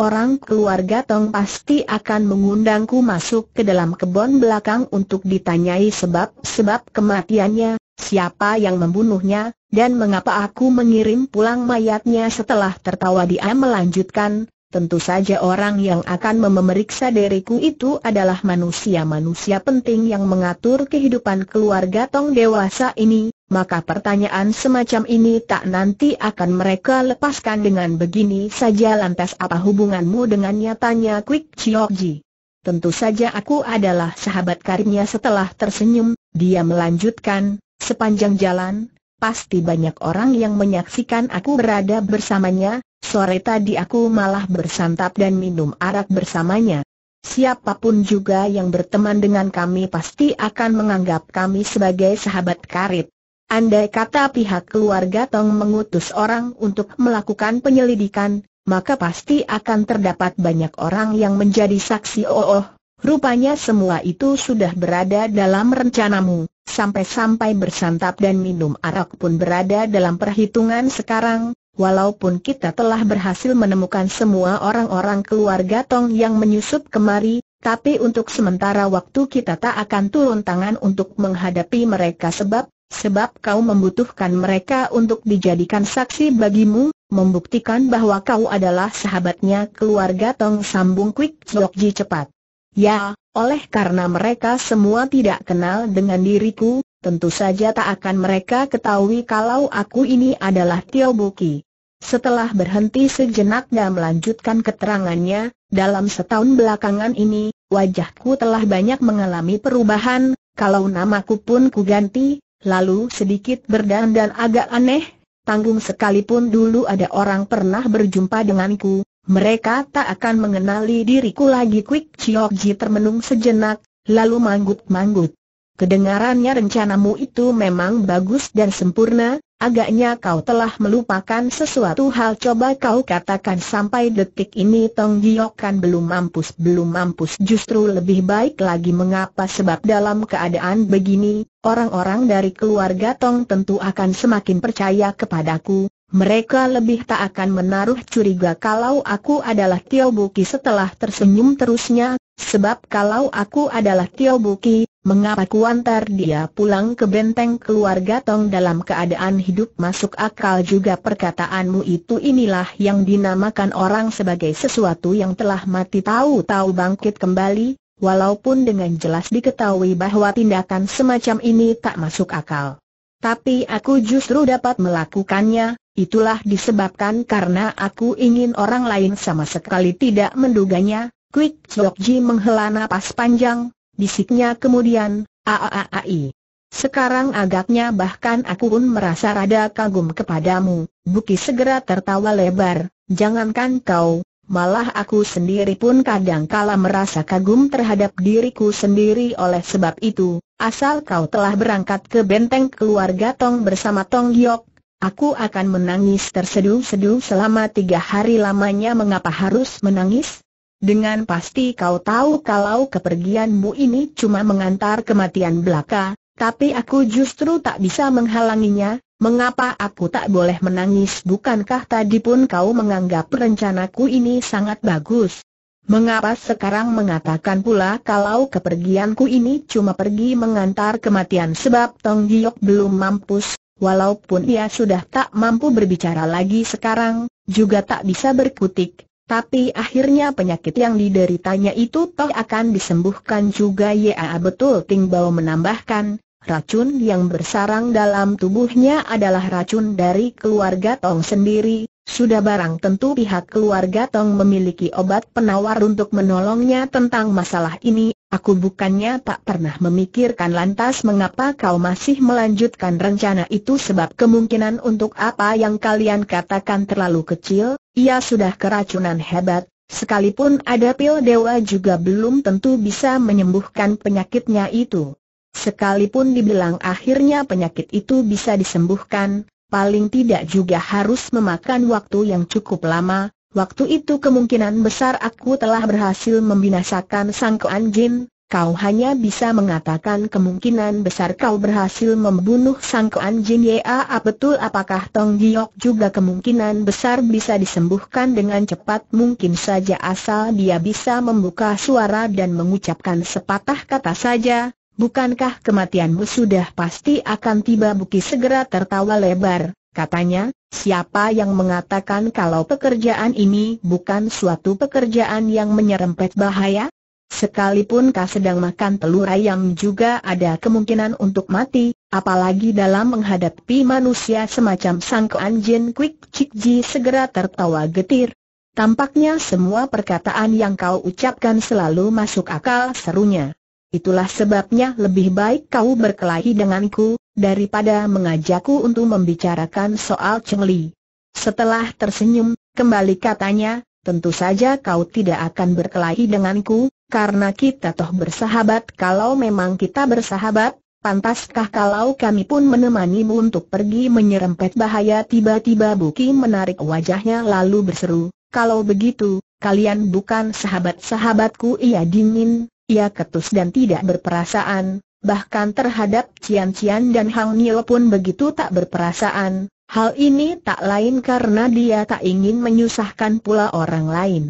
orang-orang keluarga Tong pasti akan mengundangku masuk ke dalam kebun belakang untuk ditanyai sebab-sebab kematiannya, siapa yang membunuhnya, dan mengapa aku mengirim pulang mayatnya setelah tertawa dia melanjutkan, Tentu saja orang yang akan memeriksa diriku itu adalah manusia-manusia penting yang mengatur kehidupan keluarga Tong dewasa ini, maka pertanyaan semacam ini tak nanti akan mereka lepaskan dengan begini saja lantas apa hubunganmu dengan nyatanya Quick Chiokji. Tentu saja aku adalah sahabat karibnya setelah tersenyum, dia melanjutkan, sepanjang jalan, pasti banyak orang yang menyaksikan aku berada bersamanya, Sore tadi aku malah bersantap dan minum arak bersamanya. Siapa pun juga yang berteman dengan kami pasti akan menganggap kami sebagai sahabat karib. Andai kata pihak keluarga Tong mengutus orang untuk melakukan penyelidikan, maka pasti akan terdapat banyak orang yang menjadi saksi. Oh, oh rupanya semua itu sudah berada dalam rencanamu, sampai-sampai bersantap dan minum arak pun berada dalam perhitungan sekarang, Walaupun kita telah berhasil menemukan semua orang-orang keluarga Tong yang menyusup kemari, tapi untuk sementara waktu kita tak akan turun tangan untuk menghadapi mereka sebab, sebab kau membutuhkan mereka untuk dijadikan saksi bagimu, membuktikan bahwa kau adalah sahabatnya keluarga Tong sambung Quick Ji cepat. Ya, oleh karena mereka semua tidak kenal dengan diriku, tentu saja tak akan mereka ketahui kalau aku ini adalah Tio Buki. Setelah berhenti sejenak dan melanjutkan keterangannya, dalam setahun belakangan ini, wajahku telah banyak mengalami perubahan, kalau namaku pun kuganti, lalu sedikit berdandan agak aneh, tanggung sekalipun dulu ada orang pernah berjumpa denganku, mereka tak akan mengenali diriku lagi Quick Chiok Ji termenung sejenak, lalu manggut-manggut. Kedengarannya rencanamu itu memang bagus dan sempurna, agaknya kau telah melupakan sesuatu hal. Coba kau katakan sampai detik ini Tong Giok kan belum mampus belum mampus. Justru lebih baik lagi mengapa sebab dalam keadaan begini, orang-orang dari keluarga Tong tentu akan semakin percaya kepadaku, mereka lebih tak akan menaruh curiga kalau aku adalah Tio Buki setelah tersenyum terusnya, sebab kalau aku adalah Tio Buki, mengapa kuantar dia pulang ke benteng keluarga Tong dalam keadaan hidup masuk akal juga perkataanmu itu inilah yang dinamakan orang sebagai sesuatu yang telah mati tahu-tahu bangkit kembali, walaupun dengan jelas diketahui bahwa tindakan semacam ini tak masuk akal. Tapi aku justru dapat melakukannya, Itulah disebabkan karena aku ingin orang lain sama sekali tidak menduganya, Quick Ji menghela napas panjang, bisiknya kemudian, aaai. Sekarang agaknya bahkan aku pun merasa rada kagum kepadamu, Buki segera tertawa lebar, jangankan kau, malah aku sendiri pun kadang kala merasa kagum terhadap diriku sendiri oleh sebab itu, asal kau telah berangkat ke benteng keluarga Tong bersama Tong Giok, aku akan menangis terseduh-seduh selama tiga hari lamanya mengapa harus menangis? Dengan pasti kau tahu kalau kepergianmu ini cuma mengantar kematian belaka, tapi aku justru tak bisa menghalanginya, mengapa aku tak boleh menangis? Bukankah tadi pun kau menganggap rencanaku ini sangat bagus? Mengapa sekarang mengatakan pula kalau kepergianku ini cuma pergi mengantar kematian? Sebab Tong Giok belum mampus, walaupun ia sudah tak mampu berbicara lagi sekarang, juga tak bisa berkutik, tapi akhirnya penyakit yang dideritanya itu toh akan disembuhkan juga ya betul Ting Bao menambahkan, racun yang bersarang dalam tubuhnya adalah racun dari keluarga Tong sendiri, sudah barang tentu pihak keluarga Tong memiliki obat penawar untuk menolongnya tentang masalah ini, aku bukannya tak pernah memikirkan lantas mengapa kau masih melanjutkan rencana itu sebab kemungkinan untuk apa yang kalian katakan terlalu kecil, ia sudah keracunan hebat, sekalipun ada pil dewa juga belum tentu bisa menyembuhkan penyakitnya itu. Sekalipun dibilang akhirnya penyakit itu bisa disembuhkan, paling tidak juga harus memakan waktu yang cukup lama, waktu itu kemungkinan besar aku telah berhasil membinasakan sang Jin, Kau hanya bisa mengatakan kemungkinan besar kau berhasil membunuh sang Jin. Ya betul. Apakah Tong Giok juga kemungkinan besar bisa disembuhkan dengan cepat? Mungkin saja asal dia bisa membuka suara dan mengucapkan sepatah kata saja, bukankah kematianmu sudah pasti akan tiba Buki segera tertawa lebar, katanya, siapa yang mengatakan kalau pekerjaan ini bukan suatu pekerjaan yang menyerempet bahaya? Sekalipun kau sedang makan telur ayam juga ada kemungkinan untuk mati, apalagi dalam menghadapi manusia semacam Sang Jin Quick Chik Ji segera tertawa getir. Tampaknya semua perkataan yang kau ucapkan selalu masuk akal serunya. Itulah sebabnya lebih baik kau berkelahi denganku, daripada mengajakku untuk membicarakan soal Cheng Li. Setelah tersenyum, kembali katanya, tentu saja kau tidak akan berkelahi denganku, karena kita toh bersahabat. Kalau memang kita bersahabat, pantaskah kalau kami pun menemanimu untuk pergi menyerempet bahaya? Tiba-tiba Buki menarik wajahnya lalu berseru, kalau begitu, kalian bukan sahabat-sahabatku ia dingin, ia ketus dan tidak berperasaan, bahkan terhadap Cian Cian dan Hang Nil pun begitu tak berperasaan, Hal ini tak lain karena dia tak ingin menyusahkan pula orang lain.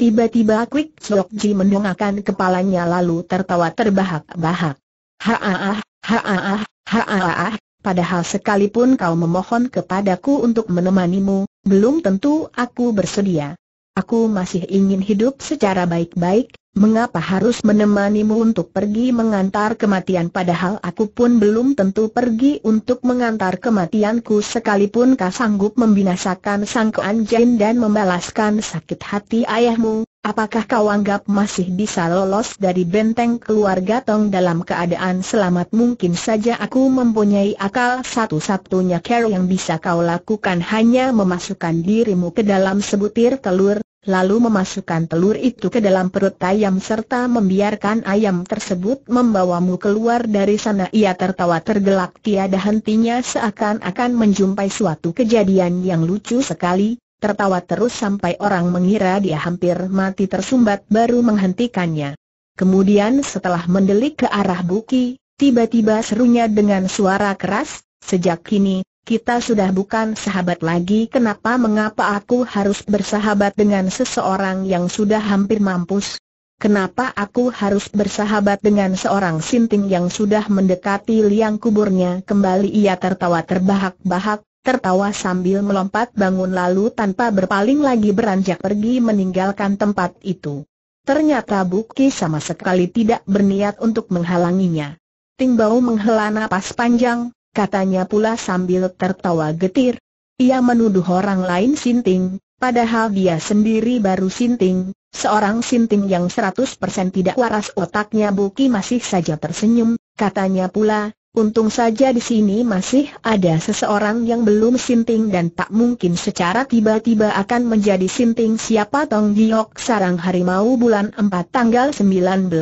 Tiba-tiba Quick Sok Ji mendongakkan kepalanya lalu tertawa terbahak-bahak. Haaah, haaah, haaah, padahal sekalipun kau memohon kepadaku untuk menemanimu, belum tentu aku bersedia. Aku masih ingin hidup secara baik-baik, Mengapa harus menemanimu untuk pergi mengantar kematian? Padahal aku pun belum tentu pergi untuk mengantar kematianku sekalipun kau sanggup membinasakan sang Jin dan membalaskan sakit hati ayahmu, apakah kau anggap masih bisa lolos dari benteng keluarga Tong dalam keadaan selamat? Mungkin saja aku mempunyai akal satu-satunya care yang bisa kau lakukan. Hanya memasukkan dirimu ke dalam sebutir telur, lalu memasukkan telur itu ke dalam perut ayam serta membiarkan ayam tersebut membawamu keluar dari sana. Ia tertawa tergelak tiada hentinya seakan-akan menjumpai suatu kejadian yang lucu sekali, tertawa terus sampai orang mengira dia hampir mati tersumbat baru menghentikannya. Kemudian setelah mendelik ke arah Buki, tiba-tiba serunya dengan suara keras, sejak kini, kita sudah bukan sahabat lagi kenapa mengapa aku harus bersahabat dengan seseorang yang sudah hampir mampus? Kenapa aku harus bersahabat dengan seorang sinting yang sudah mendekati liang kuburnya kembali ia tertawa terbahak-bahak, tertawa sambil melompat bangun lalu tanpa berpaling lagi beranjak pergi meninggalkan tempat itu. Ternyata Buki sama sekali tidak berniat untuk menghalanginya. Tingbau menghela napas panjang, katanya pula sambil tertawa getir. Ia menuduh orang lain sinting, padahal dia sendiri baru sinting, Seorang sinting yang 100% tidak waras otaknya Buki masih saja tersenyum, katanya pula, untung saja di sini masih ada seseorang yang belum sinting dan tak mungkin secara tiba-tiba akan menjadi sinting siapa Tong Giok Sarang Harimau bulan 4 tanggal 19,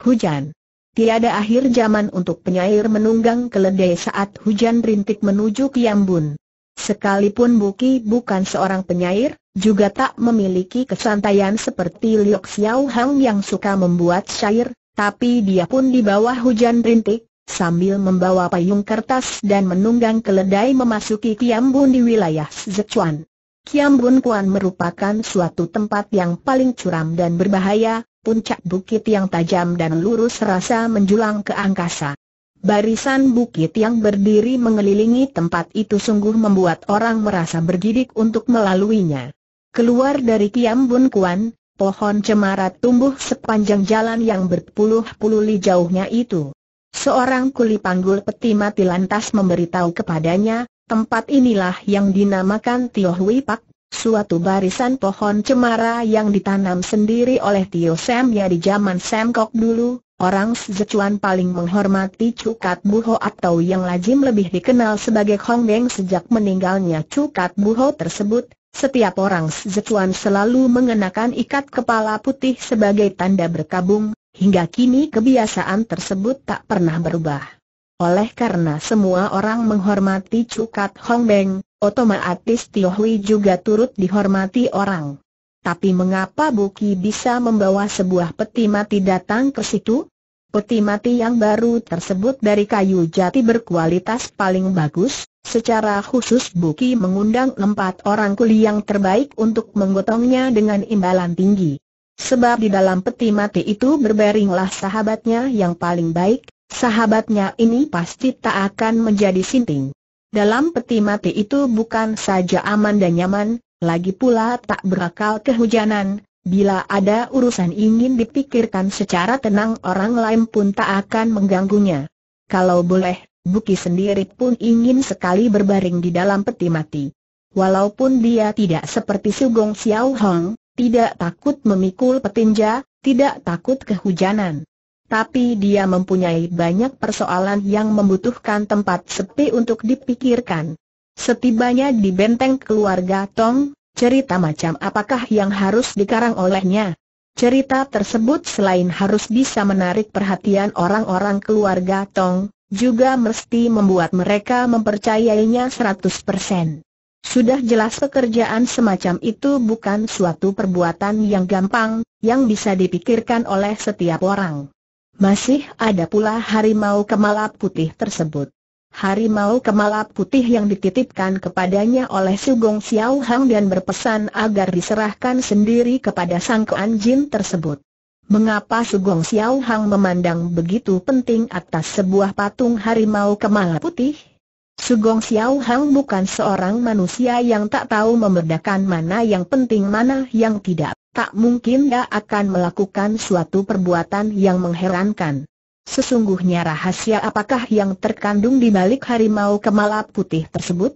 hujan. Tiada akhir zaman untuk penyair menunggang keledai saat hujan rintik menuju Kiambun. Sekalipun Buki bukan seorang penyair, juga tak memiliki kesantaian seperti Liok Xiao Hang yang suka membuat syair, tapi dia pun di bawah hujan rintik, sambil membawa payung kertas dan menunggang keledai memasuki Kiambun di wilayah Sichuan. Kiambun Kuan merupakan suatu tempat yang paling curam dan berbahaya, puncak bukit yang tajam dan lurus rasa menjulang ke angkasa. Barisan bukit yang berdiri mengelilingi tempat itu sungguh membuat orang merasa bergidik untuk melaluinya. Keluar dari Kiam Bun Kuan, pohon cemara tumbuh sepanjang jalan yang berpuluh-puluh li jauhnya itu. Seorang kuli panggul peti mati lantas memberitahu kepadanya, tempat inilah yang dinamakan Tio Hui Pak, suatu barisan pohon cemara yang ditanam sendiri oleh Tio Sam ya di zaman Sam Kok dulu, orang Sichuan paling menghormati Cukat Buho atau yang lazim lebih dikenal sebagai Hong Beng sejak meninggalnya Cukat Buho tersebut, setiap orang Sichuan selalu mengenakan ikat kepala putih sebagai tanda berkabung, hingga kini kebiasaan tersebut tak pernah berubah. Oleh karena semua orang menghormati Cukat Hong Beng, otomatis Tio Hui juga turut dihormati orang. Tapi mengapa Buki bisa membawa sebuah peti mati datang ke situ? Peti mati yang baru tersebut dari kayu jati berkualitas paling bagus, secara khusus Buki mengundang empat orang kuli yang terbaik untuk menggotongnya dengan imbalan tinggi. Sebab di dalam peti mati itu berbaringlah sahabatnya yang paling baik, sahabatnya ini pasti tak akan menjadi sinting. Dalam peti mati itu bukan saja aman dan nyaman, lagi pula tak berakal kehujanan, Bila ada urusan ingin dipikirkan secara tenang orang lain pun tak akan mengganggunya. Kalau boleh, Buki sendiri pun ingin sekali berbaring di dalam peti mati. Walaupun dia tidak seperti Sugong Xiao Hong, tidak takut memikul petinja, tidak takut kehujanan. Tapi dia mempunyai banyak persoalan yang membutuhkan tempat sepi untuk dipikirkan. Setibanya di benteng keluarga Tong, Cerita macam apakah yang harus dikarang olehnya? Cerita tersebut selain harus bisa menarik perhatian orang-orang keluarga Tong, juga mesti membuat mereka mempercayainya 100%. Sudah jelas pekerjaan semacam itu bukan suatu perbuatan yang gampang, yang bisa dipikirkan oleh setiap orang. Masih ada pula harimau kemalap putih tersebut harimau kemalap putih yang dititipkan kepadanya oleh Sugong Xiao Hang dan berpesan agar diserahkan sendiri kepada sang Jin tersebut. Mengapa Sugong Xiao Hang memandang begitu penting atas sebuah patung harimau kemalap putih? Sugong Xiao Hang bukan seorang manusia yang tak tahu membedakan mana yang penting mana yang tidak. Tak mungkin dia akan melakukan suatu perbuatan yang mengherankan. Sesungguhnya rahasia apakah yang terkandung di balik harimau kemalap putih tersebut?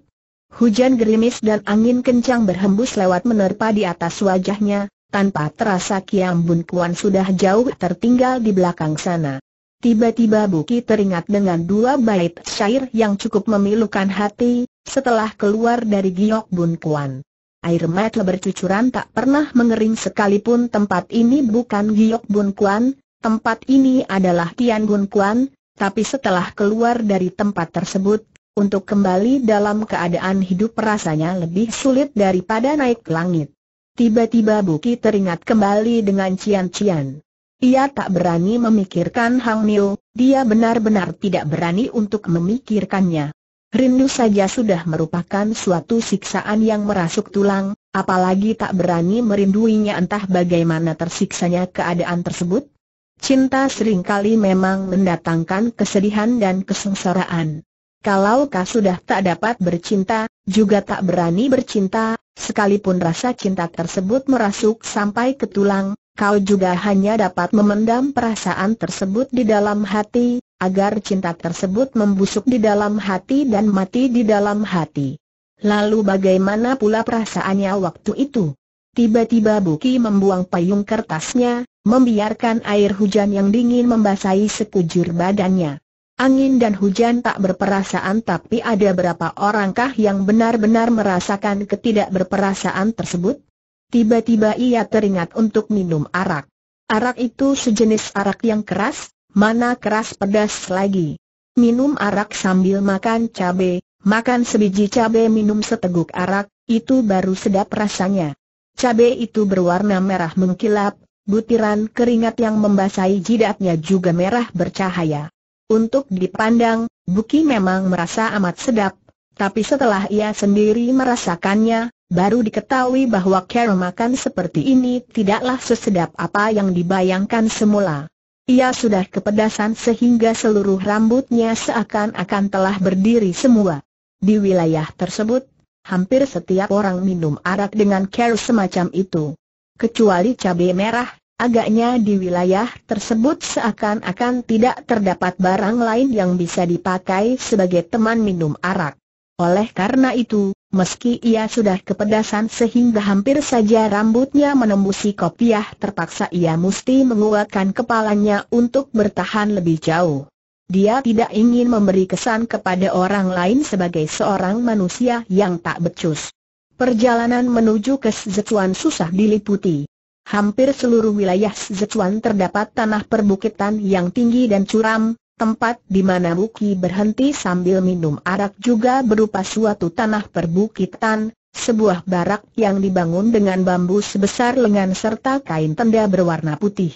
Hujan gerimis dan angin kencang berhembus lewat menerpa di atas wajahnya, tanpa terasa Kiam Bun Kuan sudah jauh tertinggal di belakang sana. Tiba-tiba Buki teringat dengan dua bait syair yang cukup memilukan hati, setelah keluar dari Giok Bun Kuan. Air mata bercucuran tak pernah mengering sekalipun tempat ini bukan Giok Bun Kuan, Tempat ini adalah Tiangun Kuan, tapi setelah keluar dari tempat tersebut, untuk kembali dalam keadaan hidup rasanya lebih sulit daripada naik ke langit. Tiba-tiba Buki teringat kembali dengan Cian Cian. Ia tak berani memikirkan Hang Niu, dia benar-benar tidak berani untuk memikirkannya. Rindu saja sudah merupakan suatu siksaan yang merasuk tulang, apalagi tak berani merinduinya entah bagaimana tersiksanya keadaan tersebut. Cinta sering kali memang mendatangkan kesedihan dan kesengsaraan. Kalau kau sudah tak dapat bercinta, juga tak berani bercinta, sekalipun rasa cinta tersebut merasuk sampai ke tulang, kau juga hanya dapat memendam perasaan tersebut di dalam hati, agar cinta tersebut membusuk di dalam hati dan mati di dalam hati. Lalu bagaimana pula perasaannya waktu itu? Tiba-tiba Buki membuang payung kertasnya, membiarkan air hujan yang dingin membasahi sekujur badannya. Angin dan hujan tak berperasaan tapi ada berapa orangkah yang benar-benar merasakan ketidakberperasaan tersebut? Tiba-tiba ia teringat untuk minum arak. Arak itu sejenis arak yang keras, mana keras pedas lagi. Minum arak sambil makan cabe, makan sebiji cabe minum seteguk arak, itu baru sedap rasanya. Cabe itu berwarna merah mengkilap, butiran keringat yang membasahi jidatnya juga merah bercahaya. Untuk dipandang, Buki memang merasa amat sedap, tapi setelah ia sendiri merasakannya, baru diketahui bahwa cara makan seperti ini tidaklah sesedap apa yang dibayangkan semula. Ia sudah kepedasan sehingga seluruh rambutnya seakan-akan telah berdiri semua. Di wilayah tersebut, hampir setiap orang minum arak dengan care semacam itu. Kecuali cabai merah, agaknya di wilayah tersebut seakan-akan tidak terdapat barang lain yang bisa dipakai sebagai teman minum arak. Oleh karena itu, meski ia sudah kepedasan sehingga hampir saja rambutnya menembusi kopiah terpaksa ia mesti menguatkan kepalanya untuk bertahan lebih jauh. Dia tidak ingin memberi kesan kepada orang lain sebagai seorang manusia yang tak becus. Perjalanan menuju ke Szechuan susah diliputi. Hampir seluruh wilayah Szechuan terdapat tanah perbukitan yang tinggi dan curam, tempat di mana Buki berhenti sambil minum arak juga berupa suatu tanah perbukitan, sebuah barak yang dibangun dengan bambu sebesar lengan serta kain tenda berwarna putih.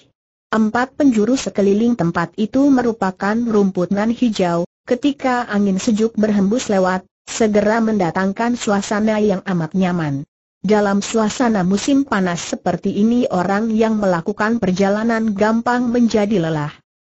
Empat penjuru sekeliling tempat itu merupakan rumput nan hijau, ketika angin sejuk berhembus lewat, segera mendatangkan suasana yang amat nyaman. Dalam suasana musim panas seperti ini orang yang melakukan perjalanan gampang menjadi lelah.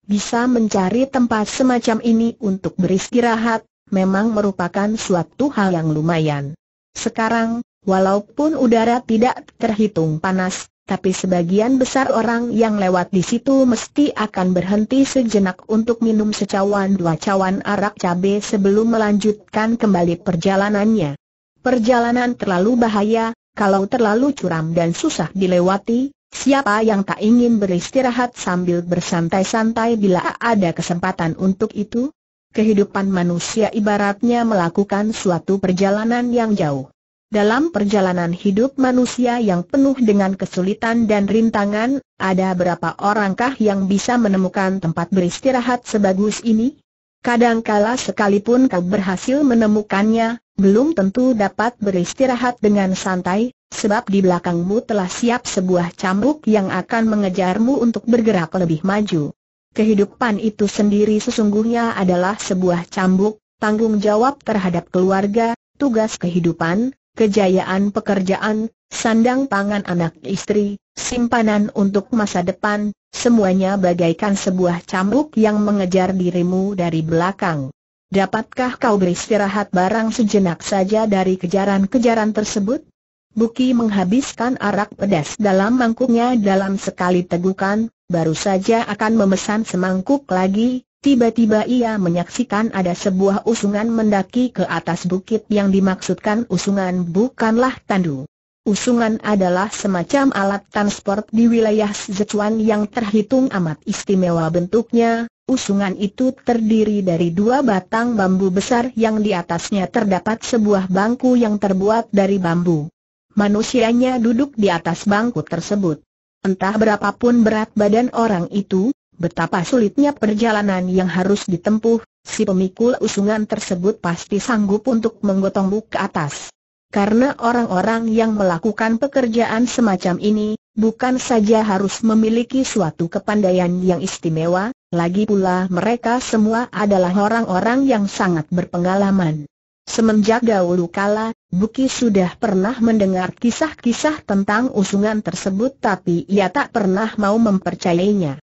Bisa mencari tempat semacam ini untuk beristirahat, memang merupakan suatu hal yang lumayan. Sekarang, walaupun udara tidak terhitung panas, tapi sebagian besar orang yang lewat di situ mesti akan berhenti sejenak untuk minum secawan dua cawan arak cabe sebelum melanjutkan kembali perjalanannya. Perjalanan terlalu bahaya, kalau terlalu curam dan susah dilewati, siapa yang tak ingin beristirahat sambil bersantai-santai bila ada kesempatan untuk itu? Kehidupan manusia ibaratnya melakukan suatu perjalanan yang jauh. Dalam perjalanan hidup manusia yang penuh dengan kesulitan dan rintangan, ada berapa orangkah yang bisa menemukan tempat beristirahat sebagus ini? Kadangkala sekalipun kau berhasil menemukannya, belum tentu dapat beristirahat dengan santai, sebab di belakangmu telah siap sebuah cambuk yang akan mengejarmu untuk bergerak lebih maju. Kehidupan itu sendiri sesungguhnya adalah sebuah cambuk, tanggung jawab terhadap keluarga, tugas kehidupan, kejayaan pekerjaan, sandang pangan anak istri, simpanan untuk masa depan, semuanya bagaikan sebuah cambuk yang mengejar dirimu dari belakang. Dapatkah kau beristirahat barang sejenak saja dari kejaran-kejaran tersebut? Buki menghabiskan arak pedas dalam mangkuknya dalam sekali tegukan, baru saja akan memesan semangkuk lagi, Tiba-tiba ia menyaksikan ada sebuah usungan mendaki ke atas bukit yang dimaksudkan usungan bukanlah tandu. Usungan adalah semacam alat transport di wilayah Sichuan yang terhitung amat istimewa bentuknya. Usungan itu terdiri dari dua batang bambu besar yang di atasnya terdapat sebuah bangku yang terbuat dari bambu. Manusianya duduk di atas bangku tersebut. Entah berapapun berat badan orang itu, Betapa sulitnya perjalanan yang harus ditempuh, si pemikul usungan tersebut pasti sanggup untuk menggotongmu ke atas. Karena orang-orang yang melakukan pekerjaan semacam ini, bukan saja harus memiliki suatu kepandaian yang istimewa, lagi pula mereka semua adalah orang-orang yang sangat berpengalaman. Semenjak dahulu kala, Buki sudah pernah mendengar kisah-kisah tentang usungan tersebut tapi ia tak pernah mau mempercayainya.